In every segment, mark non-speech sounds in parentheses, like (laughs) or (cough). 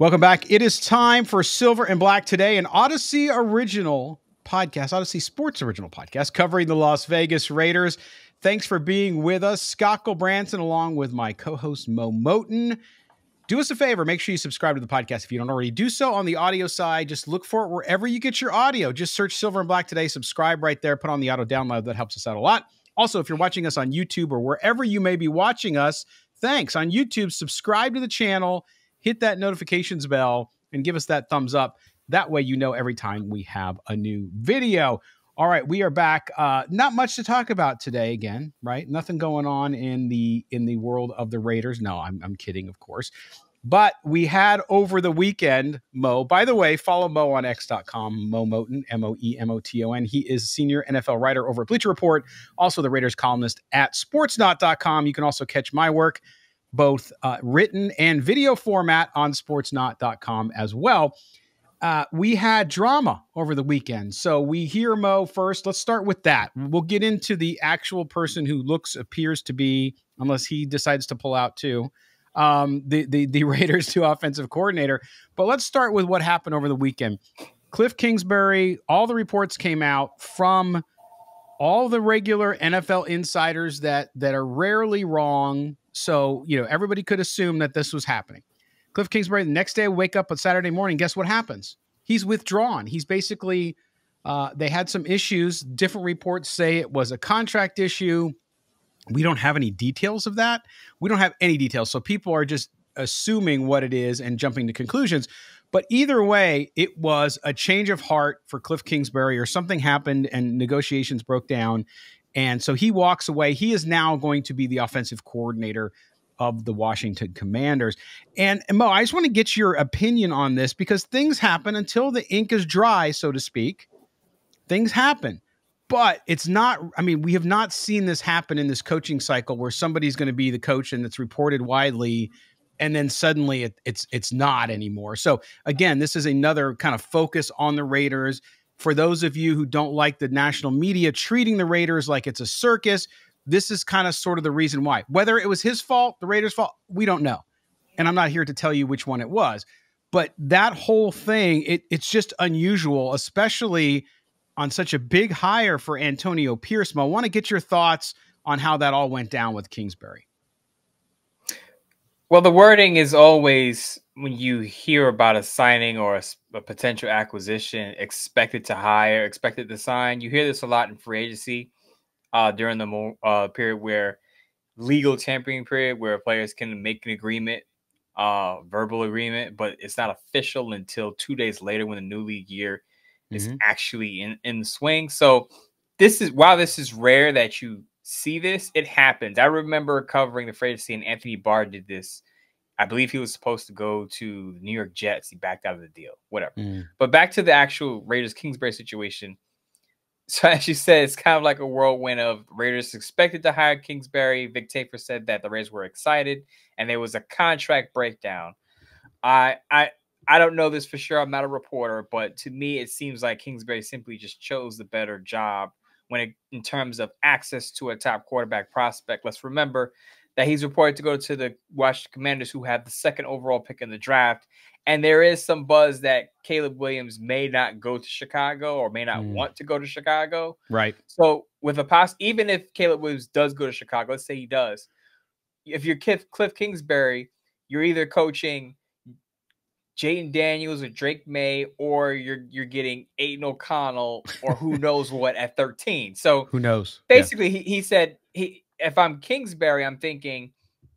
Welcome back. It is time for Silver and Black today, an Audacy original podcast, Audacy Sports original podcast covering the Las Vegas Raiders. Thanks for being with us, Scott Gulbransen, along with my co-host Mo Moton. Do us a favor, make sure you subscribe to the podcast if you don't already do so. On the audio side, just look for it wherever you get your audio. Just search Silver and Black today, subscribe right there, put on the auto download. That helps us out a lot. Also, if you're watching us on YouTube or wherever you may be watching us, thanks. On YouTube, subscribe to the channel hit that notifications bell and give us that thumbs up. That way, you know every time we have a new video. All right, we are back. Uh, not much to talk about today. Again, right? Nothing going on in the in the world of the Raiders. No, I'm I'm kidding, of course. But we had over the weekend, Mo. By the way, follow Mo on X.com, Mo Moton, M O E M O T O N. He is senior NFL writer over at Bleacher Report, also the Raiders columnist at Sportsnaut.com. You can also catch my work both uh, written and video format on sportsnaut.com as well. Uh, we had drama over the weekend. So we hear Mo first. Let's start with that. We'll get into the actual person who looks, appears to be, unless he decides to pull out too, um, the, the, the (laughs) Raiders' two offensive coordinator. But let's start with what happened over the weekend. Kliff Kingsbury, all the reports came out from all the regular NFL insiders that that are rarely wrong so, you know, everybody could assume that this was happening. Kliff Kingsbury, the next day, wake up on Saturday morning. Guess what happens? He's withdrawn. He's basically, uh, they had some issues. Different reports say it was a contract issue. We don't have any details of that. We don't have any details. So people are just assuming what it is and jumping to conclusions. But either way, it was a change of heart for Kliff Kingsbury, or something happened and negotiations broke down. And so he walks away. He is now going to be the offensive coordinator of the Washington Commanders. And, and Mo, I just want to get your opinion on this because things happen until the ink is dry, so to speak. Things happen. But it's not, I mean, we have not seen this happen in this coaching cycle where somebody's going to be the coach and it's reported widely and then suddenly it, it's it's not anymore. So again, this is another kind of focus on the Raiders for those of you who don't like the national media treating the Raiders like it's a circus, this is kind of sort of the reason why. Whether it was his fault, the Raiders' fault, we don't know. And I'm not here to tell you which one it was. But that whole thing, it, it's just unusual, especially on such a big hire for Antonio Pierce. I want to get your thoughts on how that all went down with Kingsbury. Well, the wording is always when you hear about a signing or a, a, potential acquisition, expected to hire, expected to sign. You hear this a lot in free agency uh, during the uh, period where legal tampering period, where players can make an agreement, uh, verbal agreement, but it's not official until two days later when the new league year is mm-hmm. actually in in the swing. So this is while this is rare that you see this, it happens. I remember covering the agency, and Anthony Barr did this I believe he was supposed to go to the New York Jets. He backed out of the deal, whatever. Mm. But back to the actual Raiders Kingsbury situation. (laughs) So as you said, it's kind of like a whirlwind of Raiders expected to hire Kingsbury. Vic Tafur said that the Raiders were excited, and there was a contract breakdown. I I I don't know this for sure. I'm not a reporter, but to me, it seems like Kingsbury simply just chose the better job when it in terms of access to a top quarterback prospect. Let's remember that he's reported to go to the Washington Commanders, who have the second overall pick in the draft. And there is some buzz that Caleb Williams may not go to Chicago or may not mm. want to go to Chicago. Right. So with a pass, even if Caleb Williams does go to Chicago, let's say he does, if you're Kliff, Kliff Kingsbury, you're either coaching Jayden Daniels or Drake Maye, or you're you're getting Aidan O'Connell or who (laughs) knows what at 13. So who knows? Basically, yeah. he, he said he if I'm Kingsbury, I'm thinking,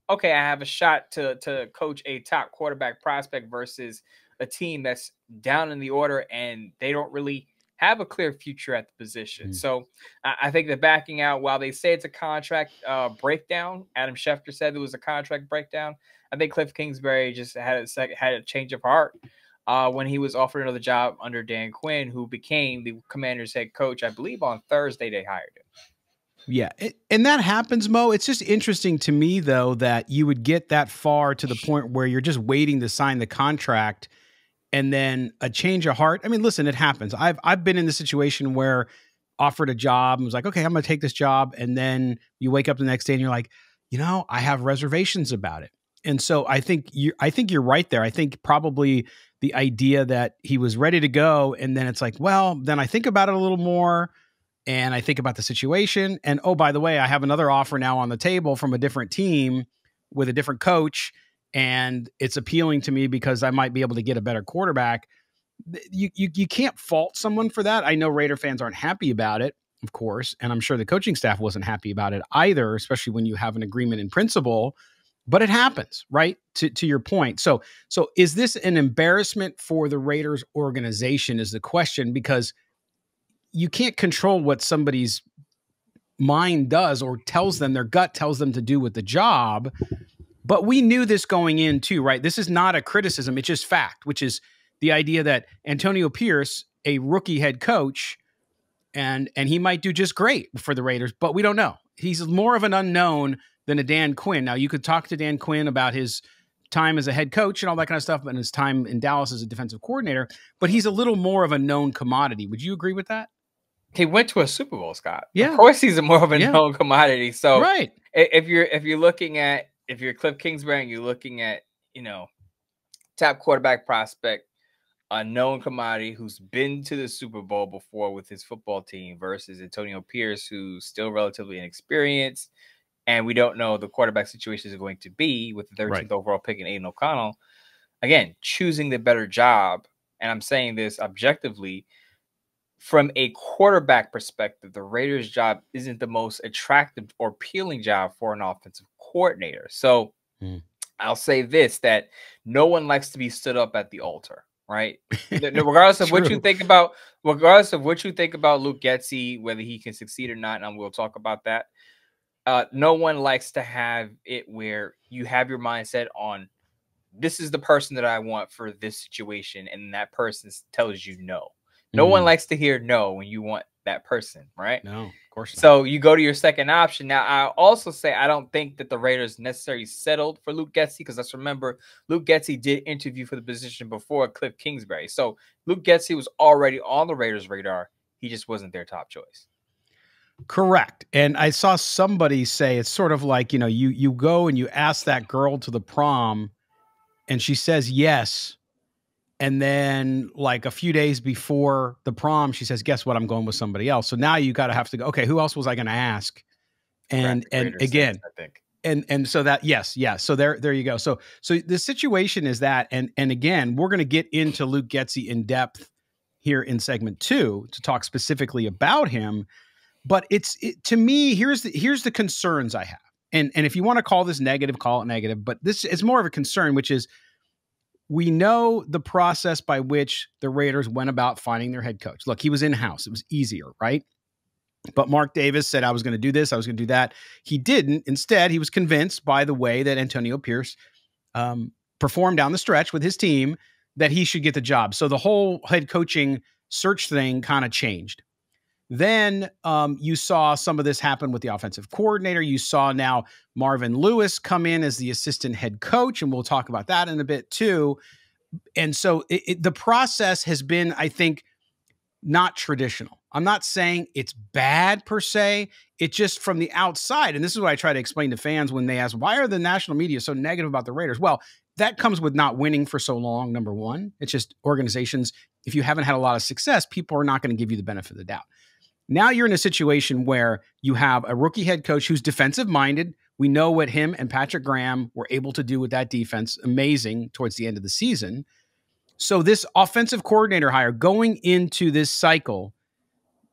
okay, I have a shot to to coach a top quarterback prospect versus a team that's down in the order and they don't really have a clear future at the position. Mm. So I, think the backing out, while they say it's a contract uh, breakdown, Adam Schefter said it was a contract breakdown. I think Kliff Kingsbury just had a sec- had a change of heart uh, when he was offered another job under Dan Quinn, who became the Commanders' head coach. I believe on Thursday they hired him. Yeah. And that happens, Mo. It's just interesting to me, though, that you would get that far to the point where you're just waiting to sign the contract and then a change of heart. I mean, listen, it happens. I've I've been in the situation where offered a job and was like, okay, I'm gonna take this job. And then you wake up the next day and you're like, you know, I have reservations about it. And so I think you I think you're right there. I think probably the idea that he was ready to go and then it's like, well, then I think about it a little more and I think about the situation and oh by the way, I have another offer now on the table from a different team with a different coach and it's appealing to me because I might be able to get a better quarterback. You, you you can't fault someone for that. I know Raider fans aren't happy about it, of course, and I'm sure the coaching staff wasn't happy about it either, especially when you have an agreement in principle. But it happens, right? To to your point. So so is this an embarrassment for the Raiders organization? Is the question because you can't control what somebody's mind does or tells them their gut tells them to do with the job but we knew this going in too, right? This is not a criticism, it's just fact, which is the idea that Antonio Pierce, a rookie head coach, and and he might do just great for the Raiders, but we don't know. He's more of an unknown than a Dan Quinn. Now you could talk to Dan Quinn about his time as a head coach and all that kind of stuff, and his time in Dallas as a defensive coordinator, but he's a little more of a known commodity. Would you agree with that? He went to a Super Bowl, Scott. Yeah. Of course he's a more of a Yeah. known commodity. So right. if you're if you're looking at if you're Kliff Kingsbury and you're looking at you know top quarterback prospect, a known commodity who's been to the Super Bowl before with his football team versus Antonio Pierce, who's still relatively inexperienced, and we don't know the quarterback situation is going to be with the 13th Right. overall pick in Aidan O'Connell. Again, choosing the better job, and I'm saying this objectively from a quarterback perspective, the Raiders' job isn't the most attractive or appealing job for an offensive coordinator. So Mm. I'll say this that no one likes to be stood up at the altar, right? (laughs) Regardless of what you think about, regardless of what you think about Luke Getsy, whether he can succeed or not, and we'll talk about that. Uh, no one likes to have it where you have your mindset on this is the person that I want for this situation, and that person tells you no. No one Mhm. likes to hear no when you want that person, right? No, of course not. So you go to your second option. Now, I also say I don't think that the Raiders necessarily settled for Luke Getsy because let's remember Luke Getsy did interview for the position before Kliff Kingsbury. So Luke Getsy was already on the Raiders' radar. He just wasn't their top choice. Correct. And I saw somebody say it's sort of like, you know, you you go and you ask that girl to the prom and she says yes. And then like a few days before the prom, she says, "Guess what? I'm going with somebody else." So now you got to have to go, "Okay, who else was I going to ask?" And and again, fans, I think. and and so that yes yes so there there you go so so the situation is that and and again we're going to get into luke getsy in depth here in segment two to talk specifically about him but it's it, to me here's the here's the concerns i have and and if you want to call this negative call it negative but this is more of a concern which is we know the process by which the raiders went about finding their head coach look he was in house it was easier right but Mark Davis said, I was going to do this, I was going to do that. He didn't. Instead, he was convinced by the way that Antonio Pierce um, performed down the stretch with his team that he should get the job. So the whole head coaching search thing kind of changed. Then um, you saw some of this happen with the offensive coordinator. You saw now Marvin Lewis come in as the assistant head coach, and we'll talk about that in a bit too. And so it, it, the process has been, I think, not traditional. I'm not saying it's bad per se. It's just from the outside. And this is what I try to explain to fans when they ask, why are the national media so negative about the Raiders? Well, that comes with not winning for so long, number one. It's just organizations, if you haven't had a lot of success, people are not going to give you the benefit of the doubt. Now you're in a situation where you have a rookie head coach who's defensive minded. We know what him and Patrick Graham were able to do with that defense. Amazing towards the end of the season. So this offensive coordinator hire going into this cycle,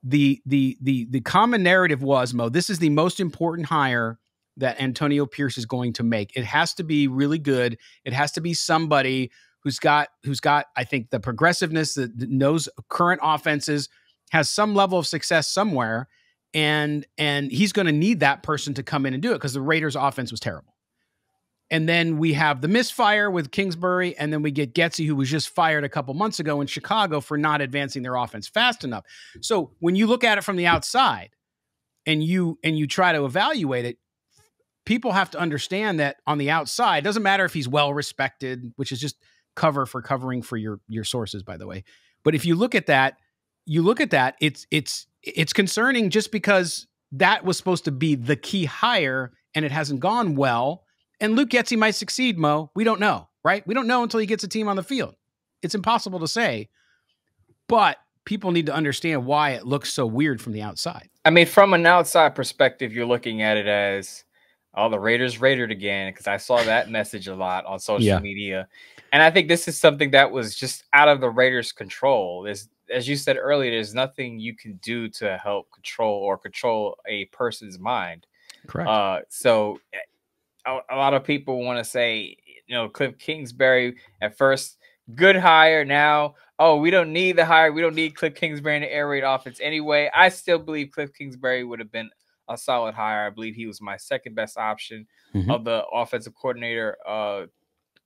the the the the common narrative was Mo, this is the most important hire that Antonio Pierce is going to make. It has to be really good. It has to be somebody who's got who's got I think the progressiveness that, knows current offenses, has some level of success somewhere and and he's going to need that person to come in and do it because the Raiders offense was terrible. And then we have the misfire with Kingsbury, and then we get Getsy, who was just fired a couple months ago in Chicago for not advancing their offense fast enough. So when you look at it from the outside and you and you try to evaluate it, people have to understand that on the outside, doesn't matter if he's well respected, which is just cover for covering for your your sources, by the way. But if you look at that, you look at that, it's it's it's concerning just because that was supposed to be the key hire and it hasn't gone well And Luke Getsy might succeed, Mo. We don't know, right? We don't know until he gets a team on the field. It's impossible to say. But people need to understand why it looks so weird from the outside. I mean, from an outside perspective, you're looking at it as all oh, the Raiders raided again because I saw that (laughs) message a lot on social yeah. media. And I think this is something that was just out of the Raiders' control. There's, as you said earlier, there's nothing you can do to help control or control a person's mind. Correct. Uh, so eh, a, a lot of people want to say, you know, Kliff Kingsbury at first, good hire. Now, oh, we don't need the hire. We don't need Kliff Kingsbury in the air raid offense anyway. I still believe Kliff Kingsbury would have been a solid hire. I believe he was my second best option mm-hmm. of the offensive coordinator uh,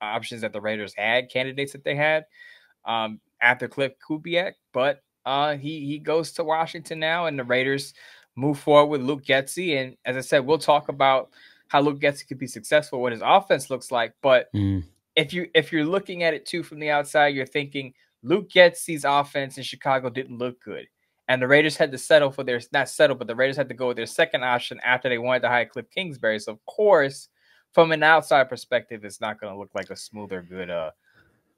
options that the Raiders had, candidates that they had um, after Cliff Kubiak. But uh, he he goes to Washington now, and the Raiders move forward with Luke Getsy. And as I said, we'll talk about how Luke Getsy could be successful, what his offense looks like. But mm. if you if you're looking at it too from the outside, you're thinking Luke Getsy's offense in Chicago didn't look good. And the Raiders had to settle for their not settle, but the Raiders had to go with their second option after they wanted to hire Kliff Kingsbury. So of course, from an outside perspective, it's not going to look like a smooth or good uh,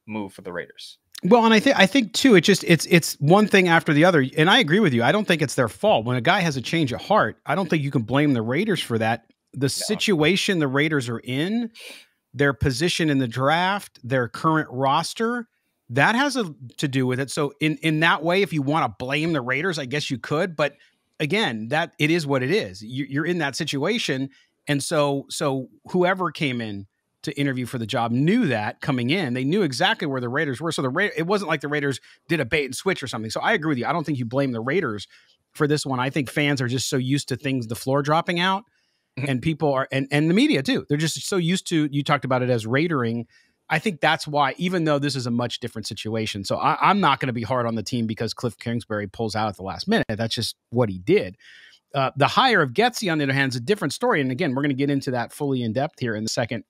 move for the Raiders. Well, and I think I think too, it's just it's it's one thing after the other, and I agree with you. I don't think it's their fault when a guy has a change of heart. I don't think you can blame the Raiders for that. The situation the Raiders are in, their position in the draft, their current roster, that has a, to do with it. So in in that way, if you want to blame the Raiders, I guess you could. But again, that it is what it is. You, you're in that situation, and so so whoever came in to interview for the job knew that coming in. They knew exactly where the Raiders were. So the Ra- it wasn't like the Raiders did a bait and switch or something. So I agree with you. I don't think you blame the Raiders for this one. I think fans are just so used to things the floor dropping out mm-hmm. and people are and and the media too. They're just so used to you talked about it as raidering I think that's why, even though this is a much different situation, so I, am not going to be hard on the team because Kliff Kingsbury pulls out at the last minute. That's just what he did. Uh, the hire of Getsy, on the other hand, is a different story. And again, we're going to get into that fully in depth here in the second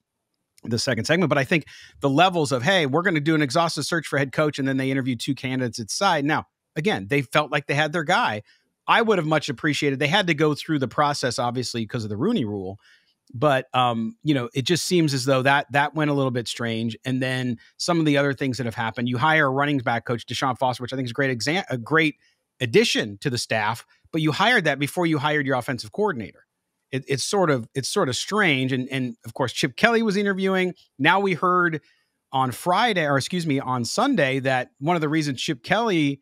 the second segment. But I think the levels of hey, we're going to do an exhaustive search for head coach, and then they interview two candidates at side. Now, again, they felt like they had their guy. I would have much appreciated. They had to go through the process, obviously, because of the Rooney Rule but um, you know, it just seems as though that that went a little bit strange. And then some of the other things that have happened. You hire a running back coach, Deshaun Foster, which I think is a great exam, a great addition to the staff, but you hired that before you hired your offensive coordinator. It, it's sort of it's sort of strange. And and of course, Chip Kelly was interviewing. Now we heard on Friday, or excuse me, on Sunday, that one of the reasons Chip Kelly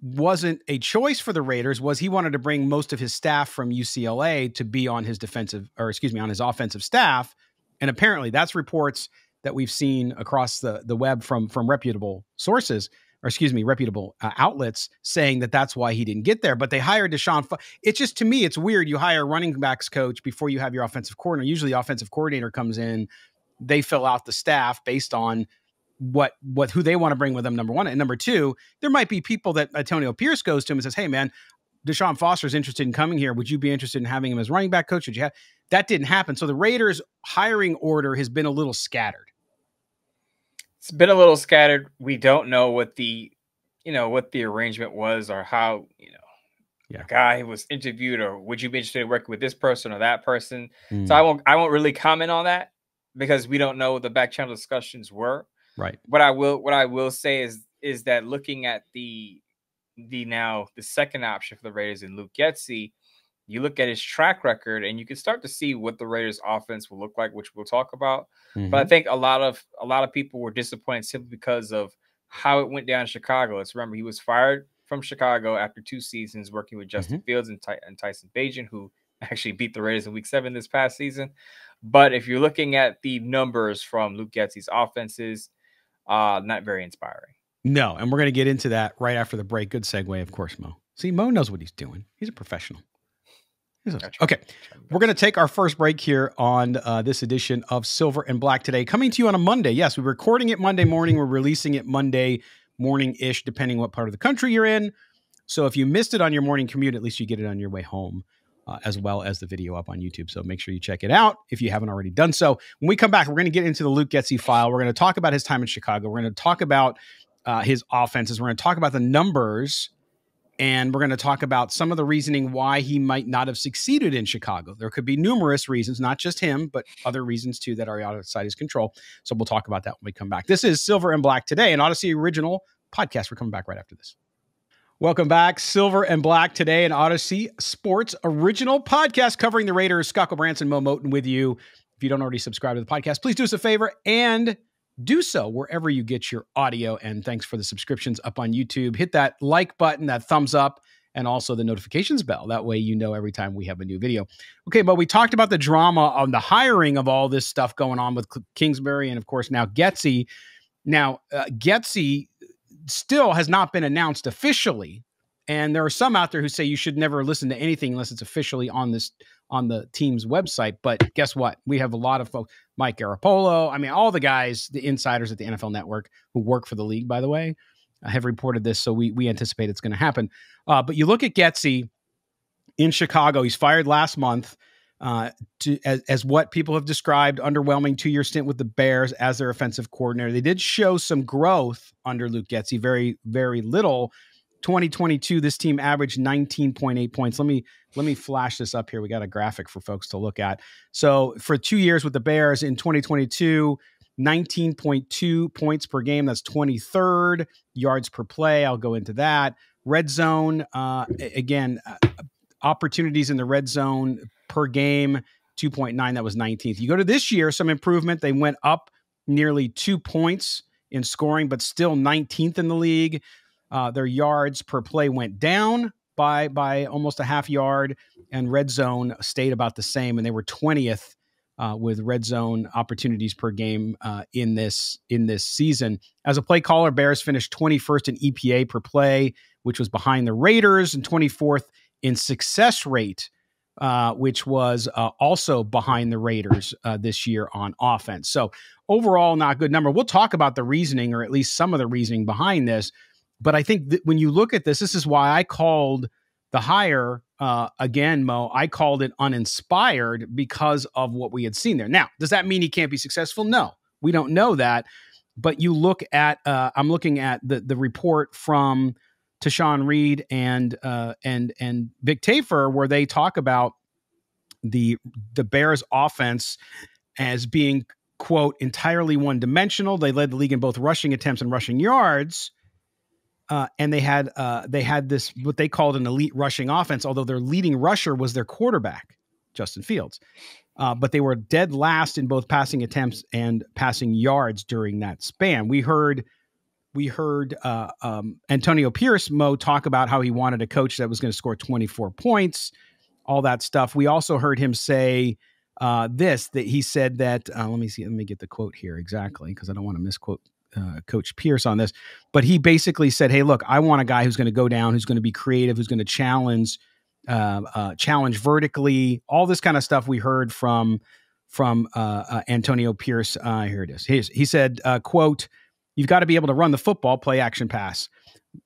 wasn't a choice for the Raiders was he wanted to bring most of his staff from UCLA to be on his defensive or excuse me on his offensive staff and apparently that's reports that we've seen across the the web from from reputable sources or excuse me reputable uh, outlets saying that that's why he didn't get there but they hired Deshaun F- it's just to me it's weird you hire a running backs coach before you have your offensive coordinator usually the offensive coordinator comes in they fill out the staff based on what what who they want to bring with them. Number one, and number two, there might be people that Antonio Pierce goes to him and says, "Hey, man." Deshaun Foster is interested in coming here. Would you be interested in having him as running back coach? Would you have that didn't happen. So the Raiders hiring order has been a little scattered. It's been a little scattered. We don't know what the you know what the arrangement was or how you know yeah. guy was interviewed or would you be interested in working with this person or that person. Mm. So I won't I won't really comment on that because we don't know what the back channel discussions were. Right. What I will what I will say is is that looking at the the now the second option for the Raiders in Luke Getsy, you look at his track record and you can start to see what the Raiders offense will look like, which we'll talk about. Mm-hmm. But I mm-hmm. think a lot of a lot of people were disappointed simply because of how it went down in Chicago. Let's remember he was fired from Chicago after two seasons working with Justin mm-hmm. Fields and, Ty- and Tyson Bagent, who (laughs) actually beat the Raiders in Week Seven this past season. But if you're looking at the numbers from Luke Getsy's offenses, uh, not very inspiring. No, and we're going to get into that right after the break. Good segue, of course, Mo. See, Mo knows what he's doing. He's a professional. Okay, we're going to take our first break here on uh, this edition of Silver and Black today. Coming to you on a Monday. Yes, we're recording it Monday morning. We're releasing it Monday morning ish, depending what part of the country you're in. So if you missed it on your morning commute, at least you get it on your way home uh, as well as the video up on YouTube. So make sure you check it out if you haven't already done so. When we come back, we're going to get into the Luke Getsy file. We're going to talk about his time in Chicago. We're going to talk about uh, his offenses. We're going to talk about the numbers and we're going to talk about some of the reasoning why he might not have succeeded in Chicago. There could be numerous reasons, not just him, but other reasons too that are outside his control. So we'll talk about that when we come back. This is Silver and Black today, an Audacy original podcast. We're coming back right after this. Welcome back, Silver and Black today, an Audacy Sports original podcast covering the Raiders. Scott Branson, Mo Moton with you. If you don't already subscribe to the podcast, please do us a favor and do so wherever you get your audio. And thanks for the subscriptions up on YouTube. Hit that like button, that thumbs up, and also the notifications bell. That way you know every time we have a new video. Okay, but we talked about the drama on the hiring of all this stuff going on with Kingsbury and, of course, now Getsy. Now, uh, Getsy still has not been announced officially. And there are some out there who say you should never listen to anything unless it's officially on this on the team's website. But guess what? We have a lot of folks, Mike Garafolo. I mean, all the guys, the insiders at the NFL Network who work for the league, by the way, uh, have reported this. So we we anticipate it's going to happen. Uh, but you look at Getsy in Chicago. He's fired last month. Uh, to as, as what people have described, underwhelming two-year stint with the Bears as their offensive coordinator. They did show some growth under Luke Getsy, very very little, 2022 this team averaged 19.8 points. Let me let me flash this up here. We got a graphic for folks to look at. So for two years with the bears in 2022 19.2 points per game. That's 23rd yards per play. I'll go into that. Red zone uh, again uh, opportunities in the red zone per game 2.9 that was 19th you go to this year some improvement. They went up nearly two points in scoring but still 19th in the league uh, their yards per play went down by by almost a half yard, and red zone stayed about the same, and they were twentieth uh, with red zone opportunities per game uh, in this in this season. As a play caller, Bears finished twenty first in EPA per play, which was behind the Raiders, and twenty fourth in success rate. Uh, which was uh, also behind the Raiders uh, this year on offense. So overall, not good number. We'll talk about the reasoning, or at least some of the reasoning behind this. But I think that when you look at this, this is why I called the hire uh, again, Mo. I called it uninspired because of what we had seen there. Now, does that mean he can't be successful? No, we don't know that. But you look at, uh, I'm looking at the the report from Tashan Reed and uh, and and Vic Tafur, where they talk about the the Bears offense as being quote entirely one dimensional. They led the league in both rushing attempts and rushing yards uh, and they had uh, they had this what they called an elite rushing offense. Although their leading rusher was their quarterback, Justin Fields, uh, but they were dead last in both passing attempts and passing yards during that span. We heard we heard uh, um, Antonio Pierce Mo talk about how he wanted a coach that was going to score 24 points, all that stuff. We also heard him say uh, this that he said that uh, let me see let me get the quote here exactly because I don't want to misquote uh, Coach Pierce on this, but he basically said, "Hey, look, I want a guy who's going to go down, who's going to be creative, who's going to challenge, uh, uh, challenge vertically, all this kind of stuff." We heard from from uh, uh, Antonio Pierce. Here it is. He, he said, "quote You've got to be able to run the football, play action pass."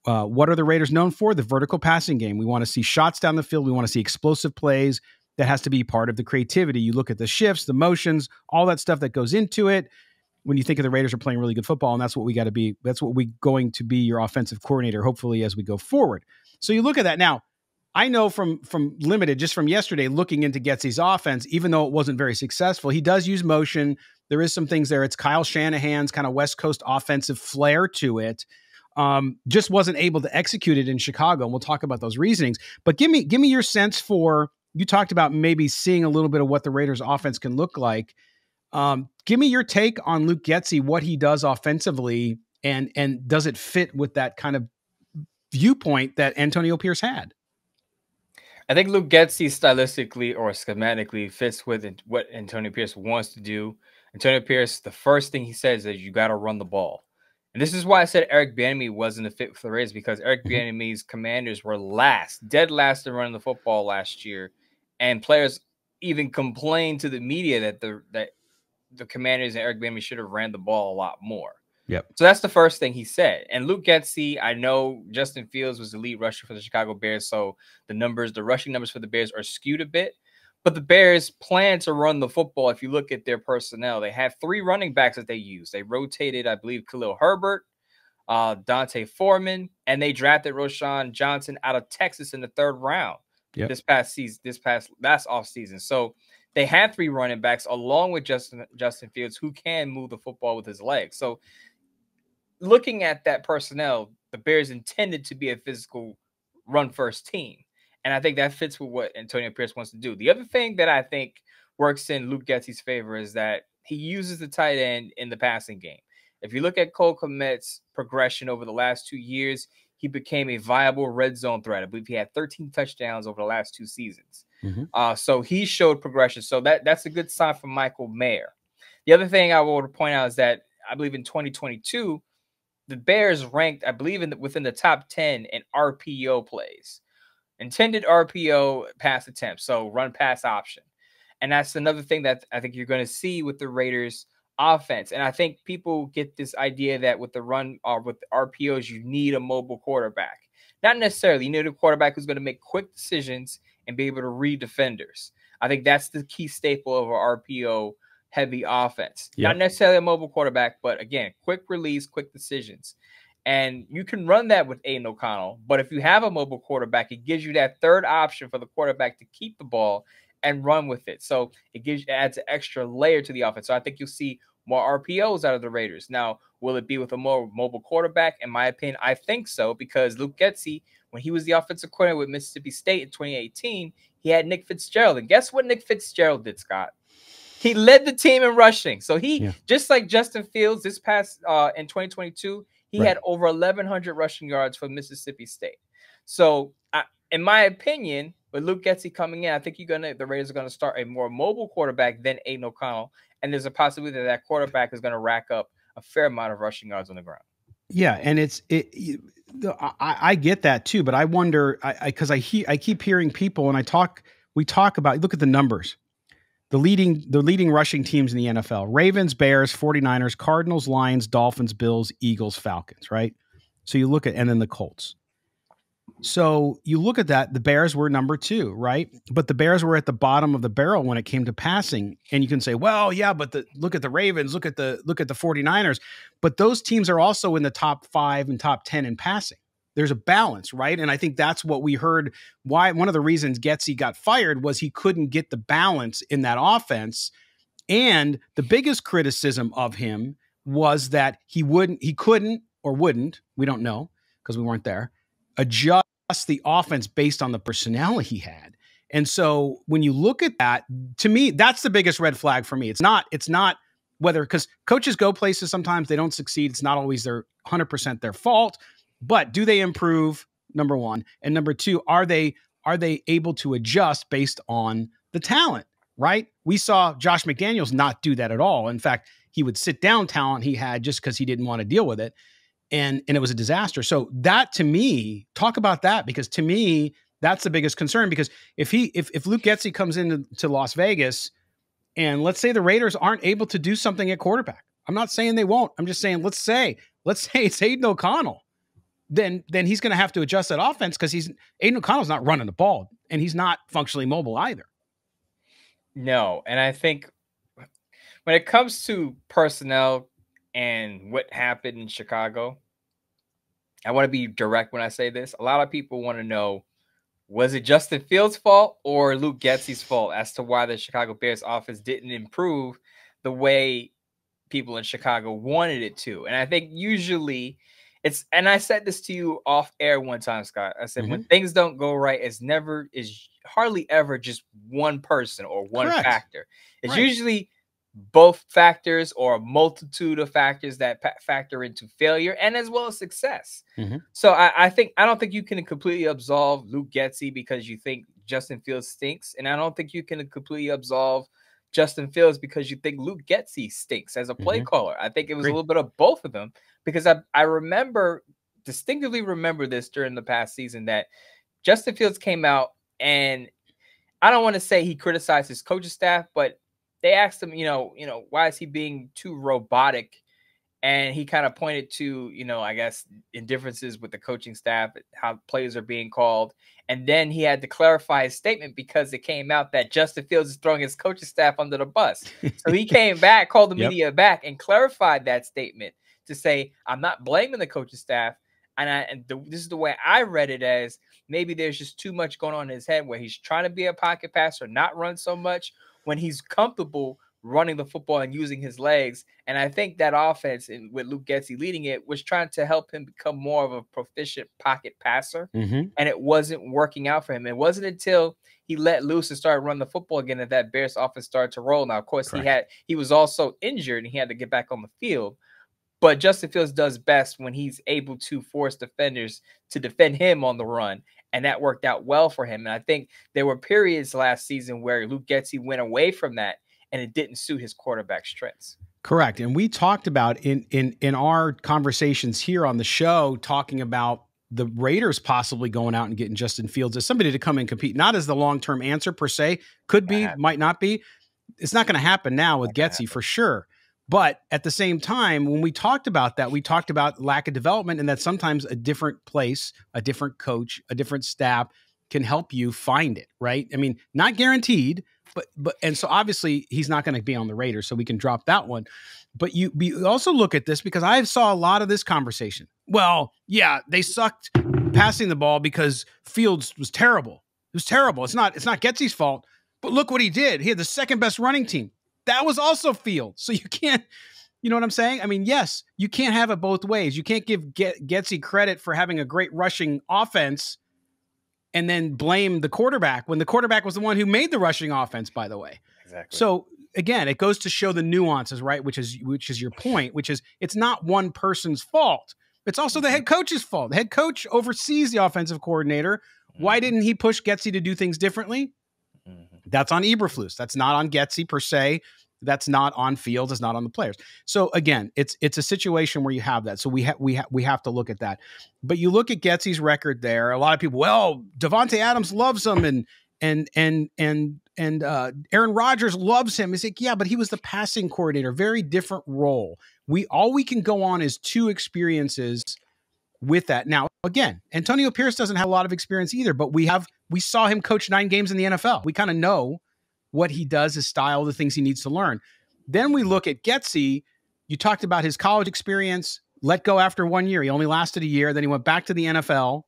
what are the Raiders known for? The vertical passing game. We want to see shots down the field. We want to see explosive plays. That has to be part of the creativity. You look at the shifts, the motions, all that stuff that goes into it when you think of the Raiders are playing really good football, and that's what we got to be. That's what we going to be your offensive coordinator, hopefully, as we go forward. So you look at that now. I know from from limited, just from yesterday, looking into Getsy's offense, even though it wasn't very successful, he does use motion. There is some things there. It's Kyle Shanahan's kind of West Coast offensive flair to it. Um, just wasn't able to execute it in Chicago, and we'll talk about those reasonings. But give me give me your sense for you talked about maybe seeing a little bit of what the Raiders offense can look like. Um, give me your take on Luke Getsy, what he does offensively, and and does it fit with that kind of viewpoint that Antonio Pierce had? I think Luke Getsy stylistically or schematically fits with what Antonio Pierce wants to do. Antonio Pierce, the first thing he says is you got to run the ball. And this is why I said Eric Bieniemy wasn't a fit for the Raiders because Eric mm-hmm. Bieniemy's commanders were last, dead last in running the football last year. And players even complained to the media that the that the Commanders and Eric Bieniemy should have ran the ball a lot more. Yep. So that's the first thing he said. And Luke Getsy, I know Justin Fields was the lead rusher for the Chicago Bears, so the numbers, the rushing numbers for the Bears are skewed a bit. But the Bears plan to run the football. If you look at their personnel, they have three running backs that they use. They rotated, I believe, Khalil Herbert uh, D'Onta Foreman, and they drafted Roschon Johnson out of Texas in the third round yep. this past season, this past last offseason. So they had three running backs along with Justin Justin Fields who can move the football with his legs. So looking at that personnel, the Bears intended to be a physical run first team. And I think that fits with what Antonio Pierce wants to do. The other thing that I think works in Luke Getsy's favor is that he uses the tight end in the passing game. If you look at Cole Kmet's progression over the last two years, he became a viable red zone threat. I believe he had 13 touchdowns over the last two seasons. Mm-hmm. Uh, so he showed progression. So that that's a good sign for Michael Mayer. The other thing I would point out is that I believe in 2022, the Bears ranked, I believe, in the, within the top 10 in RPO plays, intended RPO pass attempts, so run pass option. And that's another thing that I think you're going to see with the Raiders offense. And I think people get this idea that with the run or uh, with the RPOs, you need a mobile quarterback. Not necessarily. You need a quarterback who's going to make quick decisions and be able to read defenders. I think that's the key staple of our RPO heavy offense. Yep. Not necessarily a mobile quarterback, but again, quick release, quick decisions. And you can run that with Aidan O'Connell. But if you have a mobile quarterback, it gives you that third option for the quarterback to keep the ball and run with it. So it gives adds an extra layer to the offense. So I think you'll see more RPOs out of the Raiders. Now, will it be with a more mobile quarterback? In my opinion, I think so because Luke Getsy, when he was the offensive coordinator with Mississippi State in 2018, he had Nick Fitzgerald. And guess what Nick Fitzgerald did, Scott? He led the team in rushing. So he, yeah. just like Justin Fields this past uh, in 2022, he right. had over 1,100 rushing yards for Mississippi State. So, I, in my opinion, with Luke Getsy coming in, I think you're gonna the Raiders are gonna start a more mobile quarterback than Aidan O'Connell, and there's a possibility that that quarterback is gonna rack up a fair amount of rushing yards on the ground. Yeah, and it's it. I, I get that too, but I wonder because I, I, I, he, I keep hearing people and I talk we talk about look at the numbers. The leading the leading rushing teams in the NFL. Ravens, Bears, 49ers, Cardinals, Lions, Dolphins, Bills, Eagles, Falcons, right? So you look at and then the Colts. So you look at that, the Bears were number two, right? But the Bears were at the bottom of the barrel when it came to passing. And you can say, well, yeah, but the look at the Ravens, look at the look at the 49ers. But those teams are also in the top five and top 10 in passing. There's a balance, right? And I think that's what we heard. Why one of the reasons Getsy got fired was he couldn't get the balance in that offense. And the biggest criticism of him was that he wouldn't, he couldn't or wouldn't, we don't know because we weren't there, adjust the offense based on the personnel he had. And so when you look at that, to me, that's the biggest red flag for me. It's not, it's not whether because coaches go places sometimes they don't succeed. It's not always their 100% their fault, but do they improve? Number one, and number two, are they are they able to adjust based on the talent? Right? We saw Josh McDaniels not do that at all. In fact, he would sit down talent he had just because he didn't want to deal with it and and it was a disaster. So that to me, talk about that because to me that's the biggest concern because if he if if Luke Getsy comes into to Las Vegas and let's say the Raiders aren't able to do something at quarterback. I'm not saying they won't. I'm just saying let's say let's (laughs) say it's Aidan O'Connell. Then then he's going to have to adjust that offense because he's Aidan O'Connell's not running the ball and he's not functionally mobile either. No, and I think when it comes to personnel and what happened in Chicago, I want to be direct when I say this. A lot of people want to know was it Justin Fields' fault or Luke Getsy's fault as to why the Chicago Bears offense didn't improve the way people in Chicago wanted it to? And I think usually it's and I said this to you off air one time, Scott. I said mm-hmm. when things don't go right, it's never is hardly ever just one person or one Correct. factor. It's right. usually both factors or a multitude of factors that factor into failure and as well as success. Mm-hmm. So I, I, think I don't think you can completely absolve Luke Getsy because you think Justin Fields stinks, and I don't think you can completely absolve Justin Fields because you think Luke Getsy stinks as a play mm-hmm. caller. I think it was Great. a little bit of both of them because I I remember distinctively remember this during the past season that Justin Fields came out and I don't want to say he criticized his coaching staff, but they asked him, you know, you know, why is he being too robotic? And he kind of pointed to, you know, I guess indifferences with the coaching staff, how players are being called. And then he had to clarify his statement because it came out that Justin Fields is throwing his coaching staff under the bus. So he (laughs) came back, called the yep. media back, and clarified that statement, to say I'm not blaming the coaching staff. And I and the, this is the way I read it as maybe there's just too much going on in his head where he's trying to be a pocket passer, not run so much when he's comfortable running the football and using his legs. And I think that offense, and with Luke Getsy leading it, was trying to help him become more of a proficient pocket passer. Mm-hmm. And it wasn't working out for him. It wasn't until he let loose and started running the football again that that Bears offense started to roll. Now, of course, Correct. he had he was also injured and he had to get back on the field. But Justin Fields does best when he's able to force defenders to defend him on the run. And that worked out well for him. And I think there were periods last season where Luke Getsy went away from that and it didn't suit his quarterback strengths. Correct. And we talked about in in in our conversations here on the show talking about the Raiders possibly going out and getting Justin Fields as somebody to come and compete, not as the long-term answer per se, could be, might not be. It's not going to happen now with Getsy for sure. But at the same time, when we talked about that, we talked about lack of development and that sometimes a different place, a different coach, a different staff can help you find it, right? I mean, not guaranteed, but but and so obviously he's not going to be on the Raiders, so we can drop that one. But you, you also look at this because I saw a lot of this conversation. Well, yeah, they sucked passing the ball because Fields was terrible. It was terrible. It's not it's not Getsy's fault, but look what he did. He had the second best running team. That was also Fields. So (laughs) you can't you know what I'm saying? I mean, yes, you can't have it both ways. You can't give Get, Getsy credit for having a great rushing offense and then blame the quarterback when the quarterback was the one who made the rushing offense, by the way. Exactly. So again, it goes to show the nuances, right? Which is which is your point, which is it's not one person's fault. It's also the mm-hmm. head coach's fault. The head coach oversees the offensive coordinator. Why mm-hmm. didn't he push Getsy to do things differently? That's on Eberflus. That's not on Getsy per se. That's not on Fields. It's not on the players. So again, it's it's a situation where you have that. So we have we ha- we have to look at that. But you look at Getsy's record there. A lot of people, well, Davante Adams loves him, and and and and and uh, Aaron Rodgers loves him. It's like, yeah, but he was the passing coordinator. Very different role. We all we can go on is two experiences with that. Now, again, Antonio Pierce doesn't have a lot of experience either, but we have we saw him coach nine games in the NFL. We kind of know what he does, his style, the things he needs to learn. Then we look at Getsy. You talked about his college experience, let go after one year. He only lasted a year. Then he went back to the NFL.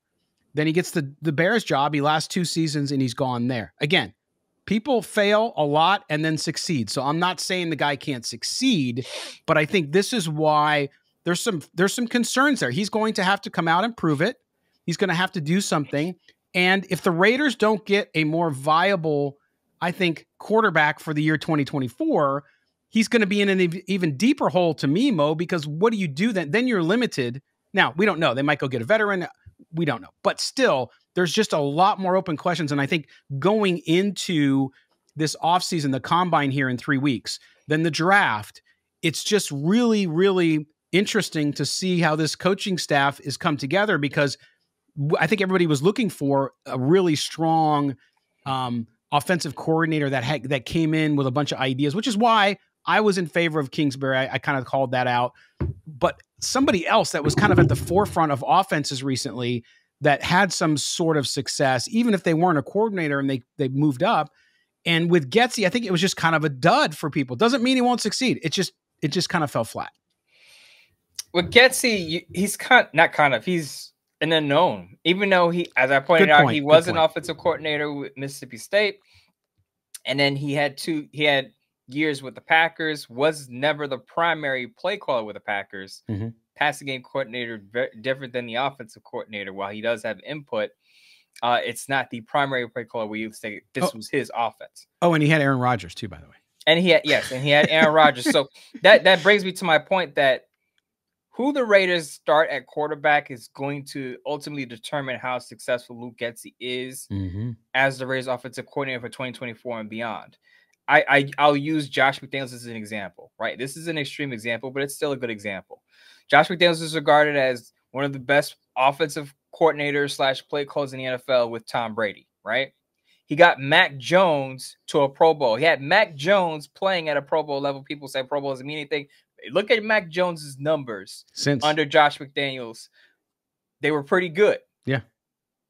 Then he gets the, the Bears job. He lasts two seasons and he's gone there. Again, people fail a lot and then succeed. So I'm not saying the guy can't succeed, but I think this is why there's some there's some concerns there. He's going to have to come out and prove it. He's going to have to do something. And if the Raiders don't get a more viable, I think, quarterback for the year 2024, he's going to be in an ev- even deeper hole to me, Mo, because what do you do then? Then you're limited. Now, we don't know. They might go get a veteran. We don't know. But still, there's just a lot more open questions. And I think going into this offseason, the combine here in three weeks, then the draft, it's just really, really interesting to see how this coaching staff is come together because I think everybody was looking for a really strong um, offensive coordinator that had, that came in with a bunch of ideas, which is why I was in favor of Kingsbury. I, I kind of called that out, but somebody else that was kind of at the forefront of offenses recently that had some sort of success, even if they weren't a coordinator and they they moved up. And with Getsy, I think it was just kind of a dud for people. Doesn't mean he won't succeed. It just it just kind of fell flat. With Getsy, he's kind not kind of he's an unknown. Even though he, as I pointed Good out, he was an offensive coordinator with Mississippi State, and then he had two. He had years with the Packers. Was never the primary play caller with the Packers. Mhm. Passing game coordinator, very different than the offensive coordinator. While he does have input, uh, it's not the primary play caller. We to say this Oh. was his offense. Oh, and he had Aaron Rodgers too, by the way. And he had yes, and he had Aaron Rodgers. So that that brings me to my point that who the Raiders start at quarterback is going to ultimately determine how successful Luke Getsy is Mm-hmm. as the Raiders offensive coordinator for 2024 and beyond. I, I I'll use Josh McDaniels as an example, right? This is an extreme example, but it's still a good example. Josh McDaniels is regarded as one of the best offensive coordinators slash play calls in the NFL with Tom Brady, right? He got Mac Jones to a Pro Bowl. He had Mac Jones playing at a Pro Bowl level. People say Pro Bowl doesn't mean anything. Look at Mac Jones's numbers Since under Josh McDaniels. They were pretty good. Yeah.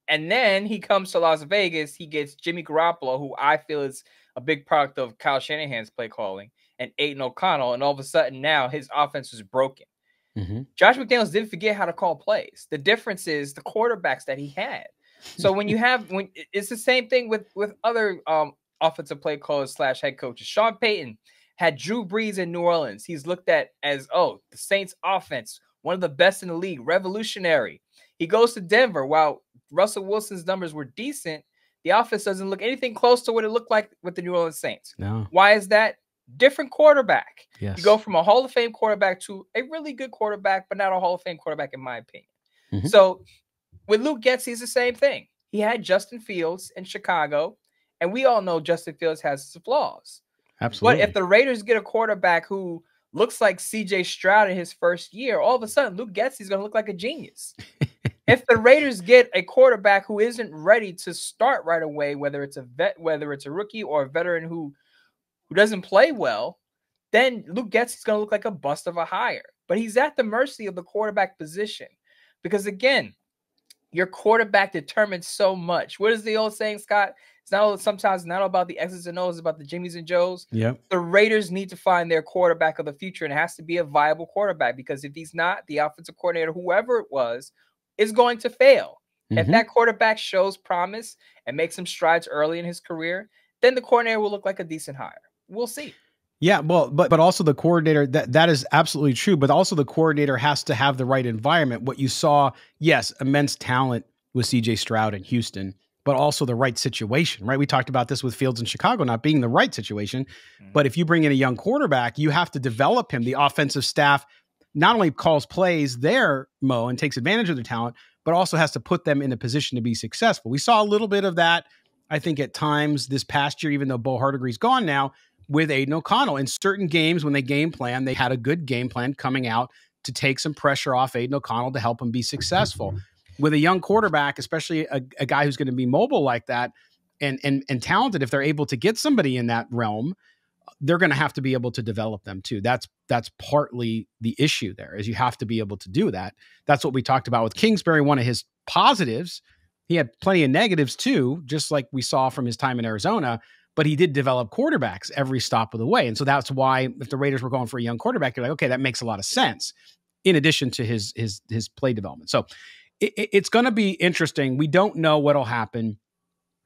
And then he comes to Las Vegas. He gets Jimmy Garoppolo, who I feel is a big product of Kyle Shanahan's play calling, and Aidan O'Connell. And all of a sudden now his offense is broken. Mm-hmm. Josh McDaniels didn't forget how to call plays. The difference is the quarterbacks that he had. So when you (laughs) have when it's the same thing with with other um offensive play callers slash head coaches. Sean Payton had Drew Brees in New Orleans. He's looked at as oh the Saints offense, one of the best in the league, revolutionary. He goes to Denver. While Russell Wilson's numbers were decent, the offense doesn't look anything close to what it looked like with the New Orleans Saints. No. Why is that? Different quarterback. Yes. You go from a Hall of Fame quarterback to a really good quarterback, but not a Hall of Fame quarterback, in my opinion. Mm-hmm. So with Luke Getsy, he's the same thing. He had Justin Fields in Chicago, and we all know Justin Fields has some flaws. Absolutely. But if the Raiders get a quarterback who looks like CJ Stroud in his first year, all of a sudden Luke Getsy is going to look like a genius. (laughs) if the Raiders get a quarterback who isn't ready to start right away, whether it's a vet, whether it's a rookie or a veteran who who doesn't play well, then Luke Getsy is going to look like a bust of a hire. But he's at the mercy of the quarterback position because again, your quarterback determines so much. What is the old saying, Scott? It's not sometimes not about the X's and O's, it's about the Jimmys and Joes. Yeah. The Raiders need to find their quarterback of the future, and it has to be a viable quarterback because if he's not, the offensive coordinator, whoever it was, is going to fail. Mm-hmm. If that quarterback shows promise and makes some strides early in his career, then the coordinator will look like a decent hire. We'll see. Yeah, well, but but also the coordinator that that is absolutely true, but also the coordinator has to have the right environment. What you saw, yes, immense talent with CJ Stroud in Houston, but also the right situation, right? We talked about this with Fields in Chicago not being the right situation, mm-hmm. but if you bring in a young quarterback, you have to develop him. The offensive staff not only calls plays there, Mo, and takes advantage of their talent, but also has to put them in a position to be successful. We saw a little bit of that, I think, at times this past year, even though Bo Hardegree's gone now, with Aidan O'Connell. In certain games, when they game plan, they had a good game plan coming out to take some pressure off Aidan O'Connell to help him be successful. With a young quarterback, especially a, a guy who's going to be mobile like that and, and and talented, if they're able to get somebody in that realm, they're going to have to be able to develop them too. That's that's partly the issue there is you have to be able to do that. That's what we talked about with Kingsbury. One of his positives, he had plenty of negatives too, just like we saw from his time in Arizona. But he did develop quarterbacks every stop of the way, and so that's why if the Raiders were going for a young quarterback, you're like, okay, that makes a lot of sense. In addition to his his his play development, so it, it's going to be interesting. We don't know what'll happen.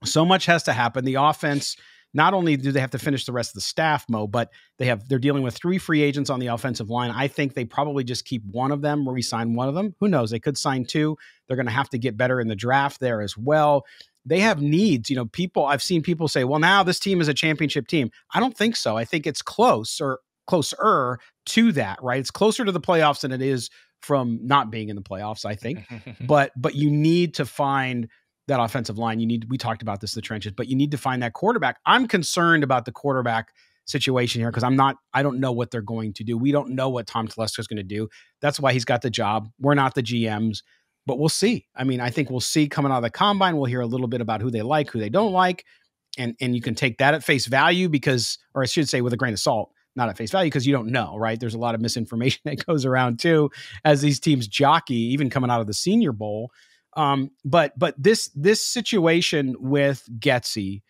So much has to happen. The offense not only do they have to finish the rest of the staff, Mo, but they have they're dealing with three free agents on the offensive line. I think they probably just keep one of them resign one of them. Who knows? They could sign two. They're going to have to get better in the draft there as well. They have needs. You know, people I've seen people say, "Well, now this team is a championship team." I don't think so. I think it's close or closer to that, right? It's closer to the playoffs than it is from not being in the playoffs, I think. (laughs) but but you need to find that offensive line. You need we talked about this in the trenches, but you need to find that quarterback. I'm concerned about the quarterback situation here because I'm not I don't know what they're going to do. We don't know what Tom Telesco is going to do. That's why he's got the job. We're not the GMs, but we'll see. I mean, I think we'll see coming out of the combine. We'll hear a little bit about who they like, who they don't like, and and you can take that at face value because, or I should say, with a grain of salt. Not at face value because you don't know, right? There's a lot of misinformation (laughs) that goes around too as these teams jockey, even coming out of the Senior Bowl. Um, but but this this situation with Getsy,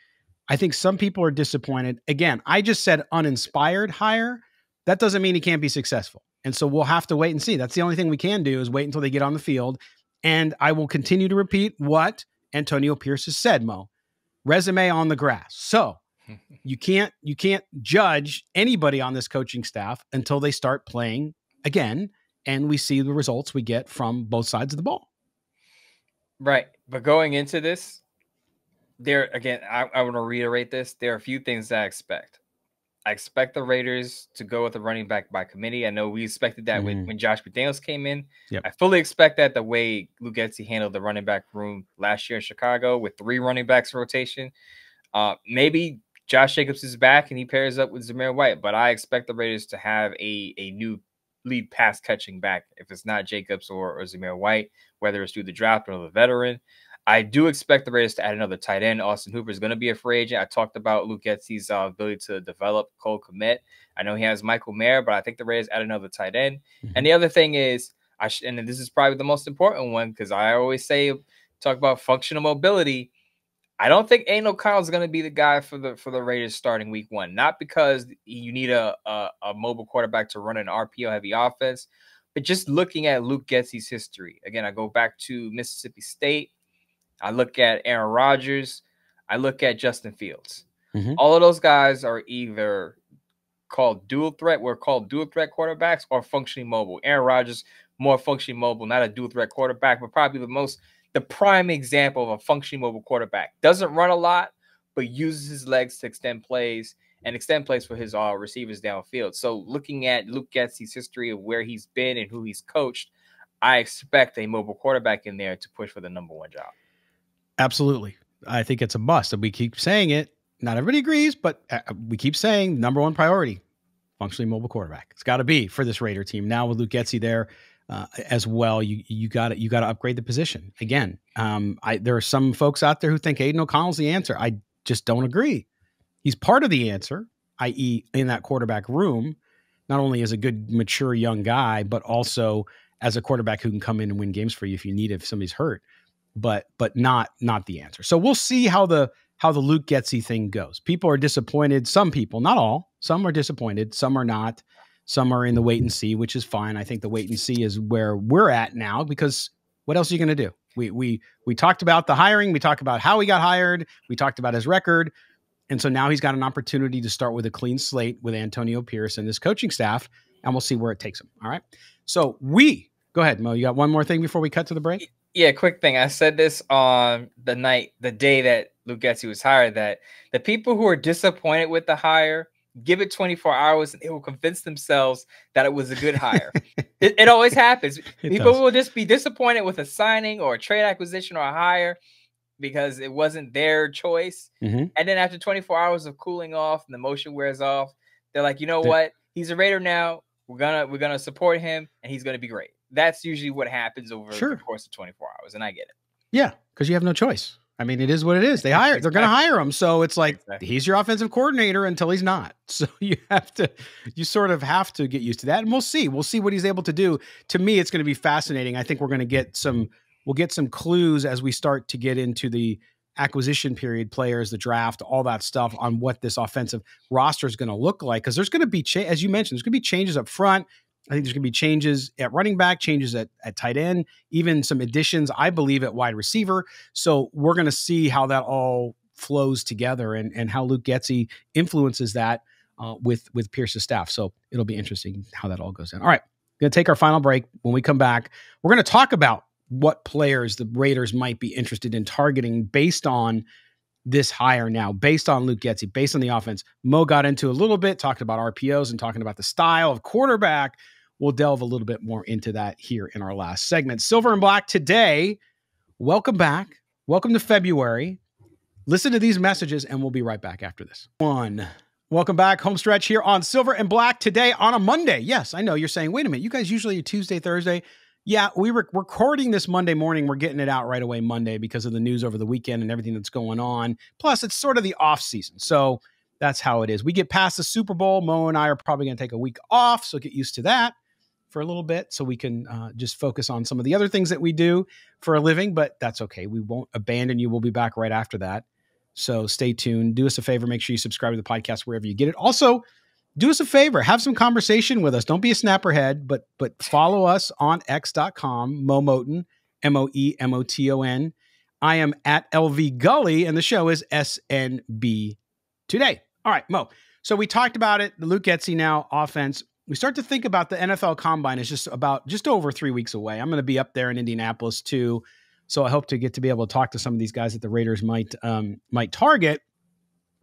I think some people are disappointed. Again, I just said uninspired hire. That doesn't mean he can't be successful. And so we'll have to wait and see. That's the only thing we can do is wait until they get on the field. And I will continue to repeat what Antonio Pierce has said, Mo. Resume on the grass. So you can't you can't judge anybody on this coaching staff until they start playing again and we see the results we get from both sides of the ball. Right. But going into this, there again, I, I want to reiterate this. There are a few things that I expect. I expect the Raiders to go with a running back by committee. I know we expected that mm-hmm. when, when Josh McDaniels came in. Yep. I fully expect that the way Luke Getsy handled the running back room last year in Chicago with three running backs rotation. Uh, maybe Josh Jacobs is back and he pairs up with Zamir White, but I expect the Raiders to have a, a new lead pass catching back if it's not Jacobs or, or Zamir White, whether it's through the draft or the veteran. I do expect the Raiders to add another tight end. Austin Hooper is going to be a free agent. I talked about Luke Getsy's uh, ability to develop Cole Kmet. I know he has Michael Mayer, but I think the Raiders add another tight end. Mm-hmm. And the other thing is, I sh- and this is probably the most important one because I always say talk about functional mobility. I don't think O'Connell is going to be the guy for the for the Raiders starting week one. Not because you need a, a, a mobile quarterback to run an RPO heavy offense, But just looking at Luke Getsy's history, again, I go back to Mississippi State. I look at Aaron Rodgers. I look at Justin Fields. Mm-hmm. All of those guys are either called dual threat, we're called dual threat quarterbacks, or functioning mobile. Aaron Rodgers, more functioning mobile, not a dual threat quarterback, but probably the most the prime example of a functioning mobile quarterback. Doesn't run a lot, but uses his legs to extend plays and extend plays for his uh, receivers downfield. So looking at Luke Getsy's history of where he's been and who he's coached, I expect a mobile quarterback in there to push for the number one job. Absolutely. I think it's a must. And we keep saying it. Not everybody agrees, but uh, we keep saying number one priority, functionally mobile quarterback. It's got to be for this Raider team. Now with Luke Getzey there, uh, as well. You you got you got to upgrade the position again. Um, I there are some folks out there who think Aidan O'Connell's the answer. I just don't agree. He's part of the answer, i.e., in that quarterback room, not only as a good mature young guy, but also as a quarterback who can come in and win games for you if you need it, if somebody's hurt. But but not not the answer. So we'll see how the how the Luke Getsy thing goes. People are disappointed. Some people, not all. Some are disappointed. Some are not. Some are in the wait and see, which is fine. I think the wait and see is where we're at now because what else are you going to do? We we we talked about the hiring, we talked about how he got hired, we talked about his record. And so now he's got an opportunity to start with a clean slate with Antonio Pierce and his coaching staff, and we'll see where it takes him. All right. So we go ahead, Mo. You got one more thing before we cut to the break? Yeah, quick thing. I said this on the night, the day that Luke Getsy was hired, that the people who are disappointed with the hire give it 24 hours and they will convince themselves that it was a good hire. (laughs) it, it, always happens. It People does. will just be disappointed with a signing or a trade acquisition or a hire because it wasn't their choice. Mm-hmm. And then after 24 hours of cooling off and the motion wears off, they're like, you know the- what? He's a Raider now. We're gonna we're gonna support him and he's gonna be great. That's usually what happens over sure. the course of 24 hours, and I get it. Yeah, because you have no choice. I mean, it is what it is. They hire, they're going to hire him. So it's like exactly. he's your offensive coordinator until he's not. (laughs) So you have to, you sort of have to get used to that. And we'll see. We'll see what he's able to do. To me, it's going to be fascinating. I think we're going to get some, we'll get some clues as we start to get into the acquisition period, players, the draft, all that stuff on what this offensive roster is going to look like. Because there's going to be, cha- as you mentioned, there's going to be changes up front. I think there's going to be changes at running back, changes at, at tight end, even some additions, I believe, at wide receiver. So we're going to see how that all flows together and, and how Luke Getsy influences that uh, with, with Pierce's staff. So it'll be interesting how that all goes down. All right, going to take our final break. When we come back, we're going to talk about what players the Raiders might be interested in targeting based on this hire now, based on Luke Getsy, based on the offense. Mo got into a little bit, talked about RPOs and talking about the style of quarterback We'll delve a little bit more into that here in our last segment. Silver and Black today. Welcome back. Welcome to February. Listen to these messages, and we'll be right back after this. One. Welcome back. Home stretch here on Silver and Black today on a Monday. Yes, I know you're saying, wait a minute, you guys usually are Tuesday, Thursday. Yeah, we were recording this Monday morning. We're getting it out right away Monday because of the news over the weekend and everything that's going on. Plus, it's sort of the off season. So that's how it is. We get past the Super Bowl. Mo and I are probably going to take a week off. So get used to that for a little bit so we can uh, just focus on some of the other things that we do for a living, but that's okay. We won't abandon you. We'll be back right after that. So stay tuned. Do us a favor. Make sure you subscribe to the podcast wherever you get it. Also, do us a favor. Have some conversation with us. Don't be a snapperhead, but but follow us on x.com, Moe Moton, M O E M O T O N. I am at LV Gully, and the show is SNB Today. All right, Mo. So we talked about it. The Luke Getsy now offense we start to think about the NFL Combine is just about just over three weeks away. I'm going to be up there in Indianapolis too, so I hope to get to be able to talk to some of these guys that the Raiders might um, might target.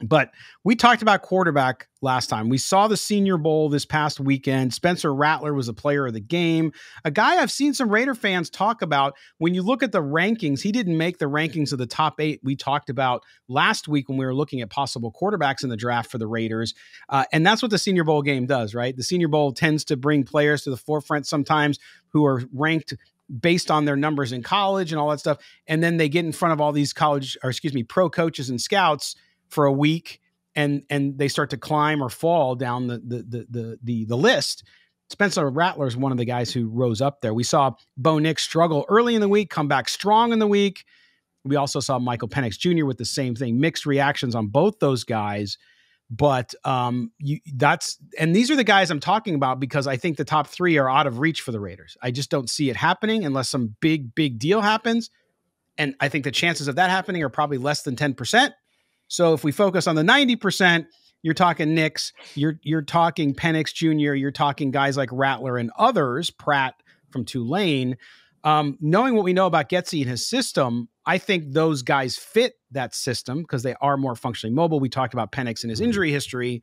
But we talked about quarterback last time. We saw the Senior Bowl this past weekend. Spencer Rattler was a player of the game. A guy I've seen some Raider fans talk about. When you look at the rankings, he didn't make the rankings of the top eight we talked about last week when we were looking at possible quarterbacks in the draft for the Raiders. Uh, and that's what the Senior Bowl game does, right? The Senior Bowl tends to bring players to the forefront sometimes who are ranked based on their numbers in college and all that stuff. And then they get in front of all these college, or excuse me, pro coaches and scouts for a week and and they start to climb or fall down the the the the the, list. Spencer Rattler is one of the guys who rose up there. We saw Bo Nix struggle early in the week, come back strong in the week. We also saw Michael Penix Jr. with the same thing. Mixed reactions on both those guys. But um, you that's and these are the guys I'm talking about because I think the top three are out of reach for the Raiders. I just don't see it happening unless some big big deal happens, and I think the chances of that happening are probably less than ten percent. So if we focus on the ninety percent, you're talking Nix, you're you're talking Penix Jr., you're talking guys like Rattler and others, Pratt from Tulane. Um, knowing what we know about Getsy and his system, I think those guys fit that system because they are more functionally mobile. We talked about Penix and his mm-hmm. injury history,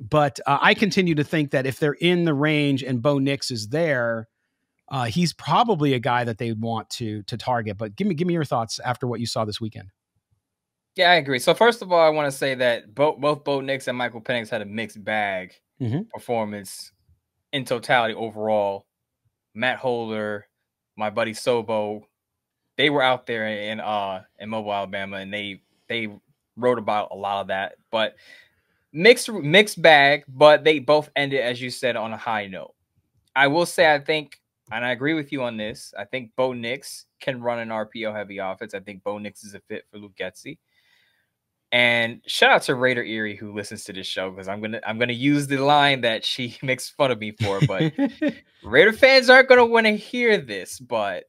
but uh, I continue to think that if they're in the range and Bo Nix is there, uh, he's probably a guy that they would want to to target. But give me give me your thoughts after what you saw this weekend. Yeah, I agree. So first of all, I want to say that both both Bo Nix and Michael Penix had a mixed bag mm-hmm. performance in totality overall. Matt Holder, my buddy Sobo, they were out there in uh in Mobile, Alabama, and they they wrote about a lot of that. But mixed mixed bag, but they both ended, as you said, on a high note. I will say, I think, and I agree with you on this. I think Bo Nix can run an RPO heavy offense. I think Bo Nix is a fit for Luke Getsy. And shout out to Raider Erie who listens to this show because I'm gonna I'm gonna use the line that she (laughs) makes fun of me for. But (laughs) Raider fans aren't gonna want to hear this, but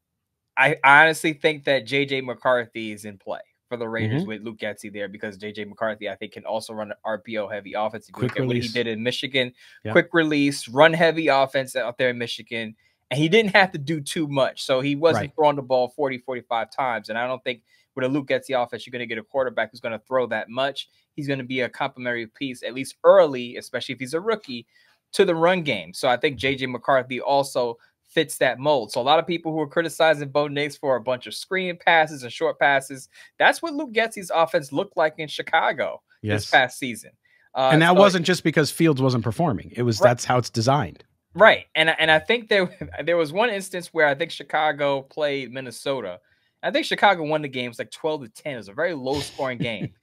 I honestly think that JJ McCarthy is in play for the Raiders mm-hmm. with Luke Getsy there because JJ McCarthy I think can also run an RPO heavy offense. If quick what he did in Michigan, yep. quick release, run heavy offense out there in Michigan, and he didn't have to do too much. So he wasn't right. throwing the ball 40, 45 times, and I don't think with a Luke Getsy offense, you're going to get a quarterback who's going to throw that much. He's going to be a complementary piece, at least early, especially if he's a rookie, to the run game. So I think JJ McCarthy also fits that mold. So a lot of people who are criticizing Bo Nix for a bunch of screen passes and short passes, that's what Luke Getsy's offense looked like in Chicago yes. this past season. Uh, and that so wasn't just because Fields wasn't performing. It was right. that's how it's designed. Right. And and I think there (laughs) there was one instance where I think Chicago played Minnesota I think Chicago won the game. It was like 12 to 10. It was a very low scoring game.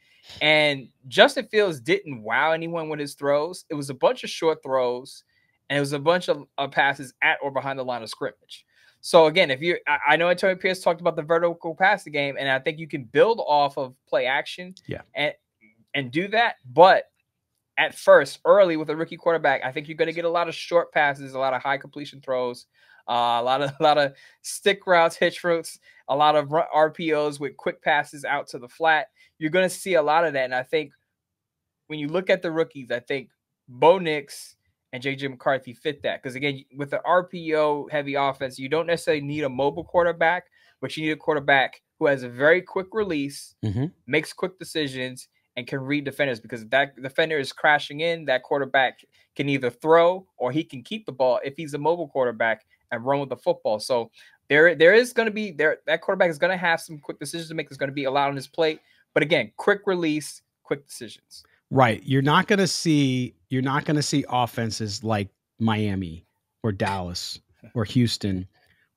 and Justin Fields didn't wow anyone with his throws. It was a bunch of short throws and it was a bunch of, of passes at or behind the line of scrimmage. So again, if you, I, I know Antonio Pierce talked about the vertical passing game, and I think you can build off of play action, yeah, and and do that. But at first, early with a rookie quarterback, I think you're going to get a lot of short passes, a lot of high completion throws, uh, a lot of (laughs) a lot of stick routes, hitch routes, a lot of RPOs with quick passes out to the flat. You're going to see a lot of that, and I think when you look at the rookies, I think Bo Nix and JJ McCarthy fit that because again, with the RPO heavy offense, you don't necessarily need a mobile quarterback, but you need a quarterback who has a very quick release, mm-hmm. makes quick decisions, and can read defenders because that defender is crashing in. That quarterback can either throw or he can keep the ball if he's a mobile quarterback and run with the football. So there, there is going to be there that quarterback is going to have some quick decisions to make. There's going to be a lot on his plate, but again, quick release, quick decisions. Right. You're not going to see you're not going to see offenses like Miami or Dallas (laughs) or Houston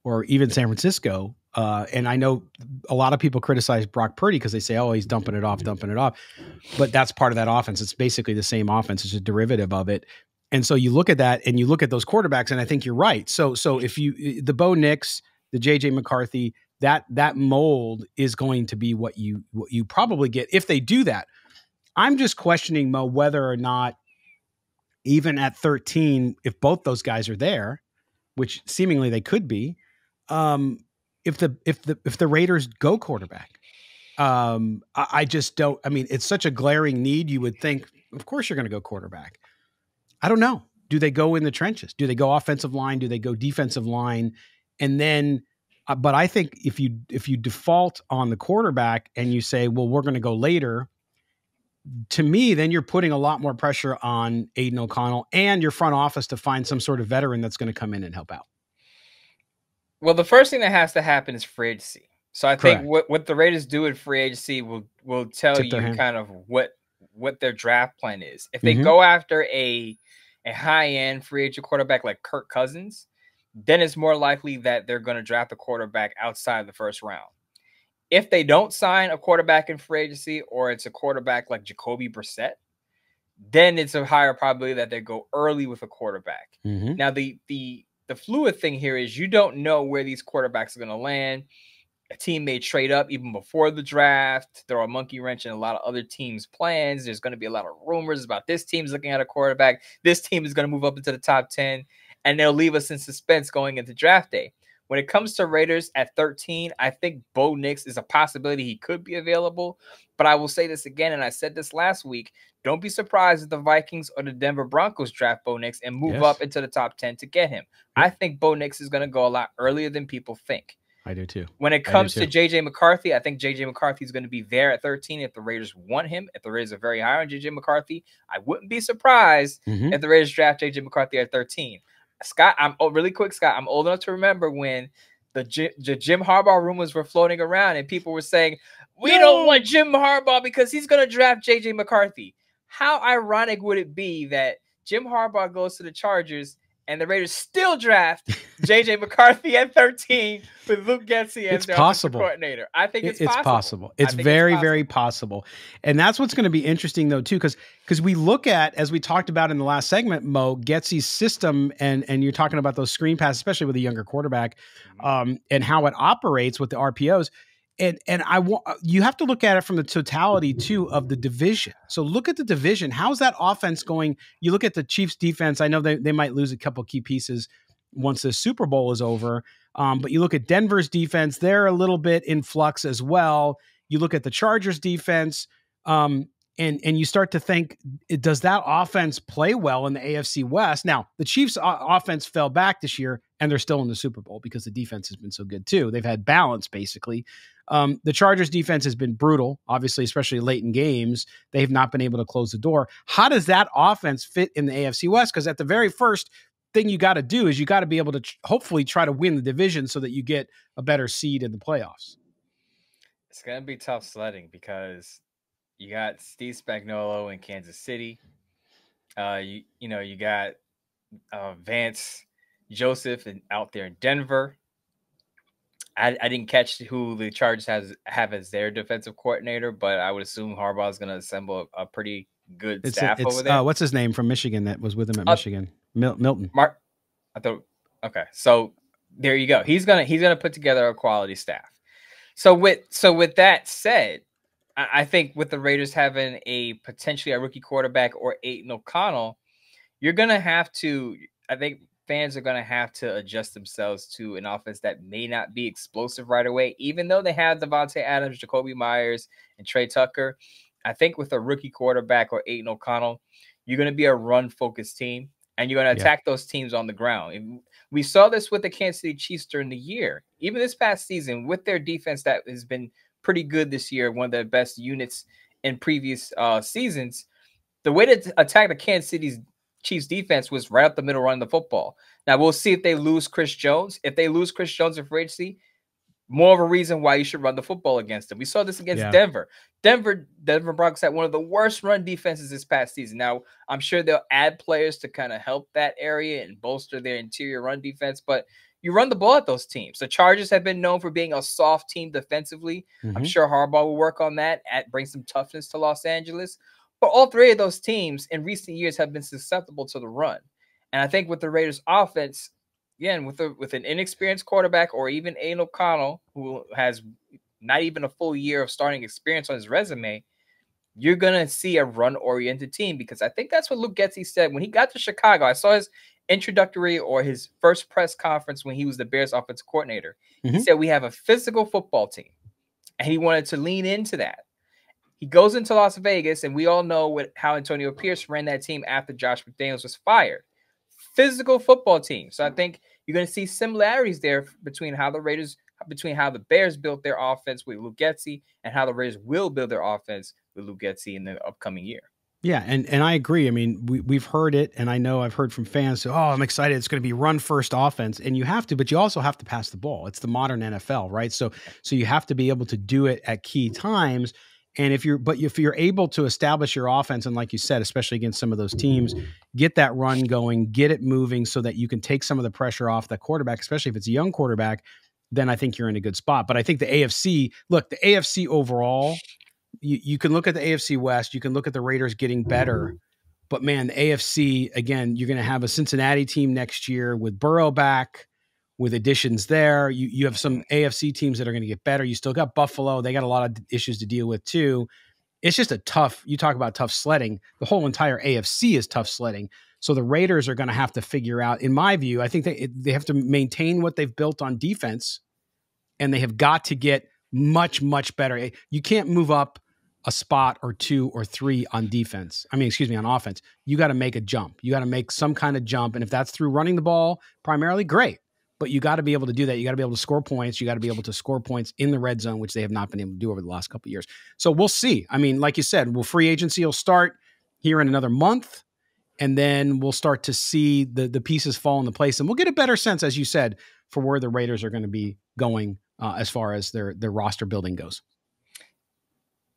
or even San Francisco. Uh, and I know a lot of people criticize Brock Purdy because they say, "Oh, he's dumping it off, dumping it off," but that's part of that offense. It's basically the same offense; it's a derivative of it. And so you look at that and you look at those quarterbacks, and I think you're right. So so if you the Bo Nix, the JJ McCarthy, that that mold is going to be what you what you probably get if they do that. I'm just questioning Mo whether or not even at 13, if both those guys are there, which seemingly they could be, um, if the if the if the Raiders go quarterback. Um, I, I just don't. I mean, it's such a glaring need. You would think, of course, you're going to go quarterback. I don't know. Do they go in the trenches? Do they go offensive line? Do they go defensive line? And then, uh, but I think if you if you default on the quarterback and you say, well, we're going to go later, to me, then you're putting a lot more pressure on Aidan O'Connell and your front office to find some sort of veteran that's going to come in and help out. Well, the first thing that has to happen is free agency. So I Correct. think what, what the Raiders do in free agency will will tell Tip you kind of what what their draft plan is. If they mm-hmm. go after a a high end free agent quarterback like Kirk Cousins, then it's more likely that they're going to draft a quarterback outside of the first round. If they don't sign a quarterback in free agency or it's a quarterback like Jacoby Brissett, then it's a higher probability that they go early with a quarterback. Mm-hmm. Now the the the fluid thing here is you don't know where these quarterbacks are going to land. A team may trade up even before the draft, throw a monkey wrench in a lot of other teams' plans. There's going to be a lot of rumors about this team's looking at a quarterback. This team is going to move up into the top 10, and they'll leave us in suspense going into draft day. When it comes to Raiders at 13, I think Bo Nix is a possibility he could be available. But I will say this again, and I said this last week. Don't be surprised if the Vikings or the Denver Broncos draft Bo Nix and move yes. up into the top 10 to get him. I think Bo Nix is going to go a lot earlier than people think. I do too. When it comes to JJ McCarthy, I think JJ McCarthy is going to be there at 13 if the Raiders want him. If the Raiders are very high on JJ McCarthy, I wouldn't be surprised mm-hmm. if the Raiders draft JJ McCarthy at 13. Scott, I'm oh, really quick, Scott. I'm old enough to remember when the, G- the Jim Harbaugh rumors were floating around and people were saying, We no. don't want Jim Harbaugh because he's going to draft JJ McCarthy. How ironic would it be that Jim Harbaugh goes to the Chargers and the Raiders still draft (laughs) JJ McCarthy at 13 with Luke Getsy as their possible. coordinator. I think it's, it's possible. possible. It's very, it's possible. very possible. And that's what's going to be interesting though, too, because because we look at, as we talked about in the last segment, Mo, Getsy's system, and and you're talking about those screen passes, especially with a younger quarterback, mm-hmm. um, and how it operates with the RPOs and and I want uh, you have to look at it from the totality too of the division. So look at the division. How's that offense going? You look at the Chiefs defense. I know they, they might lose a couple key pieces once the Super Bowl is over. Um, but you look at Denver's defense, they're a little bit in flux as well. You look at the Chargers defense. Um, and and you start to think does that offense play well in the AFC West? Now, the Chiefs offense fell back this year and they're still in the Super Bowl because the defense has been so good too. They've had balance basically. Um, the Chargers defense has been brutal, obviously, especially late in games. They have not been able to close the door. How does that offense fit in the AFC West? Because at the very first thing you got to do is you got to be able to tr- hopefully try to win the division so that you get a better seed in the playoffs. It's going to be tough sledding because you got Steve Spagnuolo in Kansas City. Uh, you you know you got uh, Vance Joseph and out there in Denver. I, I didn't catch who the Chargers has have as their defensive coordinator, but I would assume Harbaugh is going to assemble a, a, pretty good it's, staff it's, over there. Uh, what's his name from Michigan that was with him at uh, Michigan? Mil- Milton. Mark. I thought. Okay, so there you go. He's gonna he's gonna put together a quality staff. So with so with that said, I think with the Raiders having a potentially a rookie quarterback or Aidan O'Connell, you're gonna have to. I think fans are gonna have to adjust themselves to an offense that may not be explosive right away, even though they have Davante Adams, Jakobi Meyers, and Tre Tucker. I think with a rookie quarterback or Aidan O'Connell, you're gonna be a run-focused team, and you're gonna attack yeah. those teams on the ground. And we saw this with the Kansas City Chiefs during the year, even this past season, with their defense that has been pretty good this year, one of the best units in previous uh, seasons. The way to attack the Kansas City's Chiefs defense was right up the middle running the football. Now we'll see if they lose Chris Jones. If they lose Chris Jones in free agency, more of a reason why you should run the football against them. We saw this against yeah. Denver. Denver, Denver Broncos had one of the worst run defenses this past season. Now I'm sure they'll add players to kind of help that area and bolster their interior run defense, but you run the ball at those teams. The Chargers have been known for being a soft team defensively. Mm-hmm. I'm sure Harbaugh will work on that, at bring some toughness to Los Angeles. But all three of those teams in recent years have been susceptible to the run. And I think with the Raiders offense, again, with a, with an inexperienced quarterback or even Aidan O'Connell, who has not even a full year of starting experience on his resume, you're gonna see a run-oriented team because I think that's what Luke Getsy said when he got to Chicago. I saw his introductory or his first press conference when he was the Bears offensive coordinator. Mm-hmm. He said, We have a physical football team. And he wanted to lean into that. He goes into Las Vegas, and we all know what, how Antonio Pierce ran that team after Josh McDaniels was fired. Physical football team. So I think you're going to see similarities there between how the Raiders, between how the Bears built their offense with Luke Getsy and how the Raiders will build their offense with Luke Getsy in the upcoming year. Yeah, and and I agree. I mean, we we've heard it, and I know I've heard from fans. So, oh, I'm excited. It's going to be run first offense, and you have to, but you also have to pass the ball. It's the modern NFL, right? So so you have to be able to do it at key times. And if you're, but if you're able to establish your offense, and like you said, especially against some of those teams, get that run going, get it moving, so that you can take some of the pressure off the quarterback, especially if it's a young quarterback. Then I think you're in a good spot. But I think the AFC, look, the AFC overall you, you can look at the AFC West, you can look at the Raiders getting better. But man, the AFC, again, you're going to have a Cincinnati team next year with Burrow back, with additions there. You you have some AFC teams that are going to get better. You still got Buffalo; they got a lot of issues to deal with too. It's just a tough. You talk about tough sledding. The whole entire AFC is tough sledding. So the Raiders are going to have to figure out. In my view, I think they they have to maintain what they've built on defense, and they have got to get much much better. You can't move up a spot or two or three on defense. I mean, excuse me, on offense. You got to make a jump. You got to make some kind of jump, and if that's through running the ball primarily, great but you got to be able to do that. You got to be able to score points. You got to be able to score points in the red zone, which they have not been able to do over the last couple years. So we'll see. I mean, like you said, will free agency will start here in another month, and then we'll start to see the the pieces fall into place, and we'll get a better sense, as you said, for where the Raiders are going to be going uh, as far as their their roster building goes.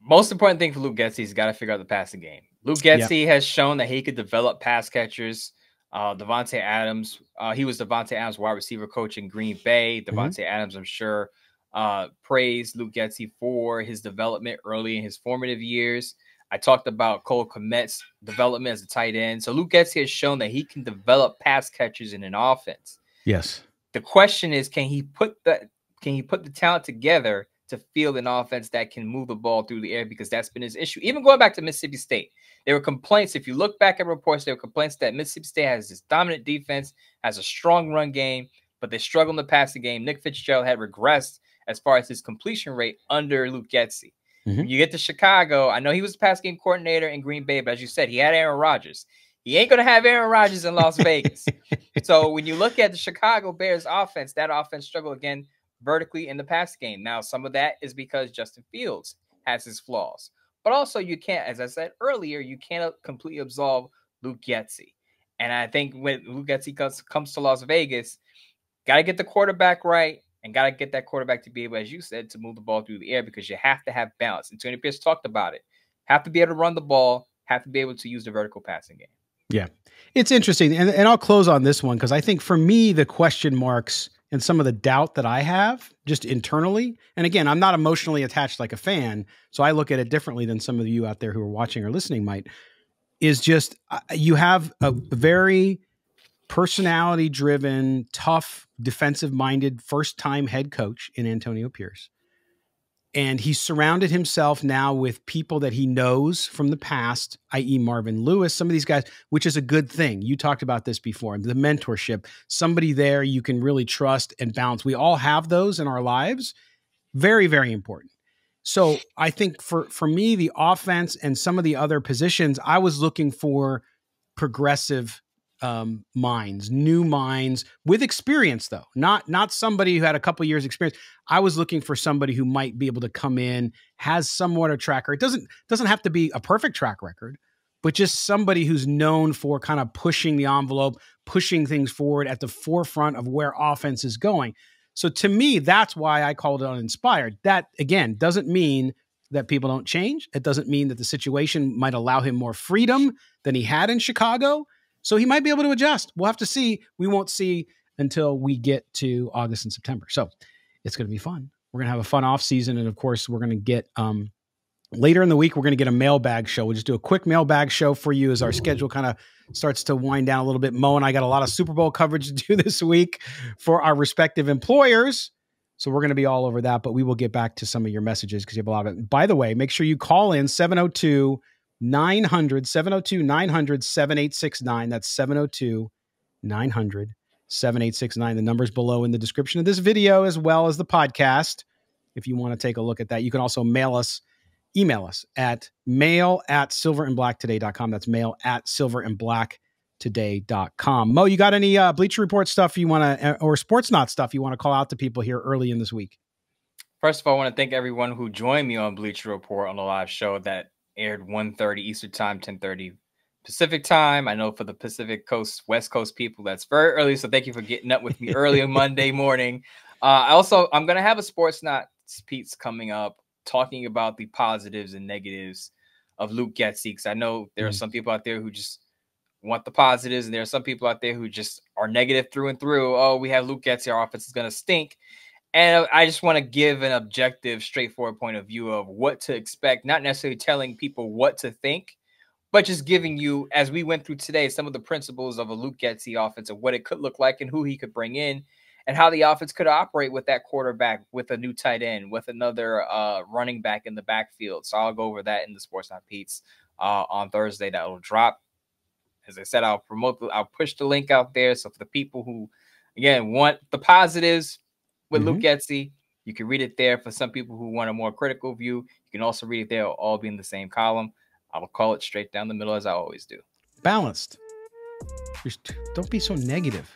Most important thing for Luke Getsy is got to figure out the passing game. Luke Getsy yep. has shown that he could develop pass catchers uh, Davante Adams, uh, he was Davante Adams' wide receiver coach in Green Bay. Mm-hmm. Mm-hmm. Adams, I'm sure, uh, praised Luke Getsy for his development early in his formative years. I talked about Cole Kmet's development as a tight end. So Luke Getsy has shown that he can develop pass catchers in an offense. Yes. The question is, can he put the can he put the talent together to field an offense that can move the ball through the air? Because that's been his issue. Even going back to Mississippi State, there were complaints. If you look back at reports, there were complaints that Mississippi State has this dominant defense, has a strong run game, but they struggle in the passing game. Nick Fitzgerald had regressed as far as his completion rate under Luke Getsy. Mm-hmm. You get to Chicago. I know he was the pass game coordinator in Green Bay, but as you said, he had Aaron Rodgers. He ain't going to have Aaron Rodgers in Las Vegas. (laughs) so when you look at the Chicago Bears offense, that offense struggled again vertically in the pass game. Now, some of that is because Justin Fields has his flaws. But also, you can't, as I said earlier, you can't completely absolve Luke Getsy. And I think when Luke Getsy comes, comes to Las Vegas, got to get the quarterback right and got to get that quarterback to be able, as you said, to move the ball through the air because you have to have balance. And Tony Pierce talked about it. Have to be able to run the ball, have to be able to use the vertical passing game. Yeah. It's interesting. And, and I'll close on this one because I think for me, the question marks and some of the doubt that I have just internally. And again, I'm not emotionally attached like a fan, so I look at it differently than some of you out there who are watching or listening might. Is just uh, you have a very personality driven, tough, defensive minded first time head coach in Antonio Pierce and he's surrounded himself now with people that he knows from the past, i.e., Marvin Lewis, some of these guys, which is a good thing. You talked about this before the mentorship, somebody there you can really trust and bounce. We all have those in our lives. Very, very important. So I think for for me, the offense and some of the other positions, I was looking for progressive um, minds, new minds with experience, though not not somebody who had a couple years experience. I was looking for somebody who might be able to come in, has somewhat a tracker. It doesn't doesn't have to be a perfect track record, but just somebody who's known for kind of pushing the envelope, pushing things forward at the forefront of where offense is going. So to me, that's why I called it uninspired. That again doesn't mean that people don't change. It doesn't mean that the situation might allow him more freedom than he had in Chicago so he might be able to adjust. We'll have to see. We won't see until we get to August and September. So it's going to be fun. We're going to have a fun off season. And of course, we're going to get um, later in the week, we're going to get a mailbag show. We'll just do a quick mailbag show for you as our schedule kind of starts to wind down a little bit. Mo and I got a lot of Super Bowl coverage (laughs) to do this week for our respective employers. So we're going to be all over that, but we will get back to some of your messages because you have a lot of it. By the way, make sure you call in 702 900 702 900 7869. That's 702 900 7869. The number's below in the description of this video as well as the podcast. If you want to take a look at that, you can also mail us, email us at mail at silverandblacktoday.com. That's mail at silverandblacktoday.com. Mo, you got any uh, Bleacher Report stuff you want to, or Sportsnaut stuff you want to call out to people here early in this week? First of all, I want to thank everyone who joined me on Bleacher Report on the live show that aired 1.30 Eastern Time, 10.30 Pacific Time. I know for the Pacific Coast, West Coast people, that's very early. So thank you for getting up with me early Monday (laughs) morning. Uh, I also, I'm going to have a Sportsnaut Pete's coming up talking about the positives and negatives of Luke Getsy. Because I know there are some people out there who just want the positives, and there are some people out there who just are negative through and through. Oh, we have Luke Getsy, our offense is going to stink. And I just want to give an objective, straightforward point of view of what to expect, not necessarily telling people what to think, but just giving you, as we went through today, some of the principles of a Luke Getsy offense of what it could look like and who he could bring in. and how the offense could operate with that quarterback, with a new tight end, with another uh, running back in the backfield. So I'll go over that in the Sportsnaut Pete's uh, on Thursday. That will drop. As I said, I'll promote, the, I'll push the link out there. So for the people who, again, want the positives with mm-hmm. Luke Getsy, you can read it there. For some people who want a more critical view, you can also read it there. It'll all be in the same column. I will call it straight down the middle as I always do. Balanced. Don't be so negative.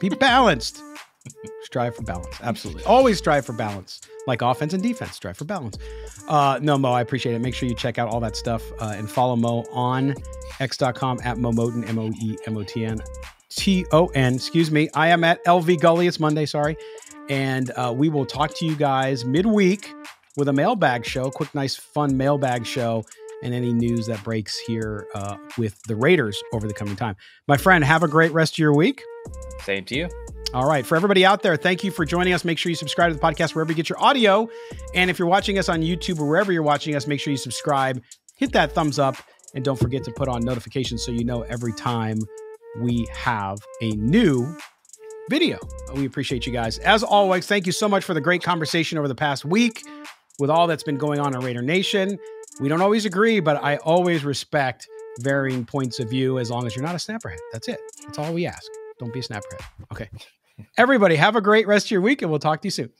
Be balanced. (laughs) strive for balance. Absolutely. Always strive for balance. Like offense and defense, strive for balance. Uh, no, Mo, I appreciate it. Make sure you check out all that stuff uh, and follow Mo on x.com at Moe Moton, M O E M O T N T O N. Excuse me. I am at LV Gully. It's Monday, sorry. And uh, we will talk to you guys midweek with a mailbag show, quick, nice, fun mailbag show, and any news that breaks here uh, with the Raiders over the coming time. My friend, have a great rest of your week. Same to you. All right. For everybody out there, thank you for joining us. Make sure you subscribe to the podcast wherever you get your audio. And if you're watching us on YouTube or wherever you're watching us, make sure you subscribe, hit that thumbs up, and don't forget to put on notifications so you know every time we have a new video. We appreciate you guys. As always, thank you so much for the great conversation over the past week with all that's been going on in Raider Nation. We don't always agree, but I always respect varying points of view as long as you're not a snapperhead. That's it. That's all we ask. Don't be a snapperhead. Okay. Everybody, have a great rest of your week, and we'll talk to you soon.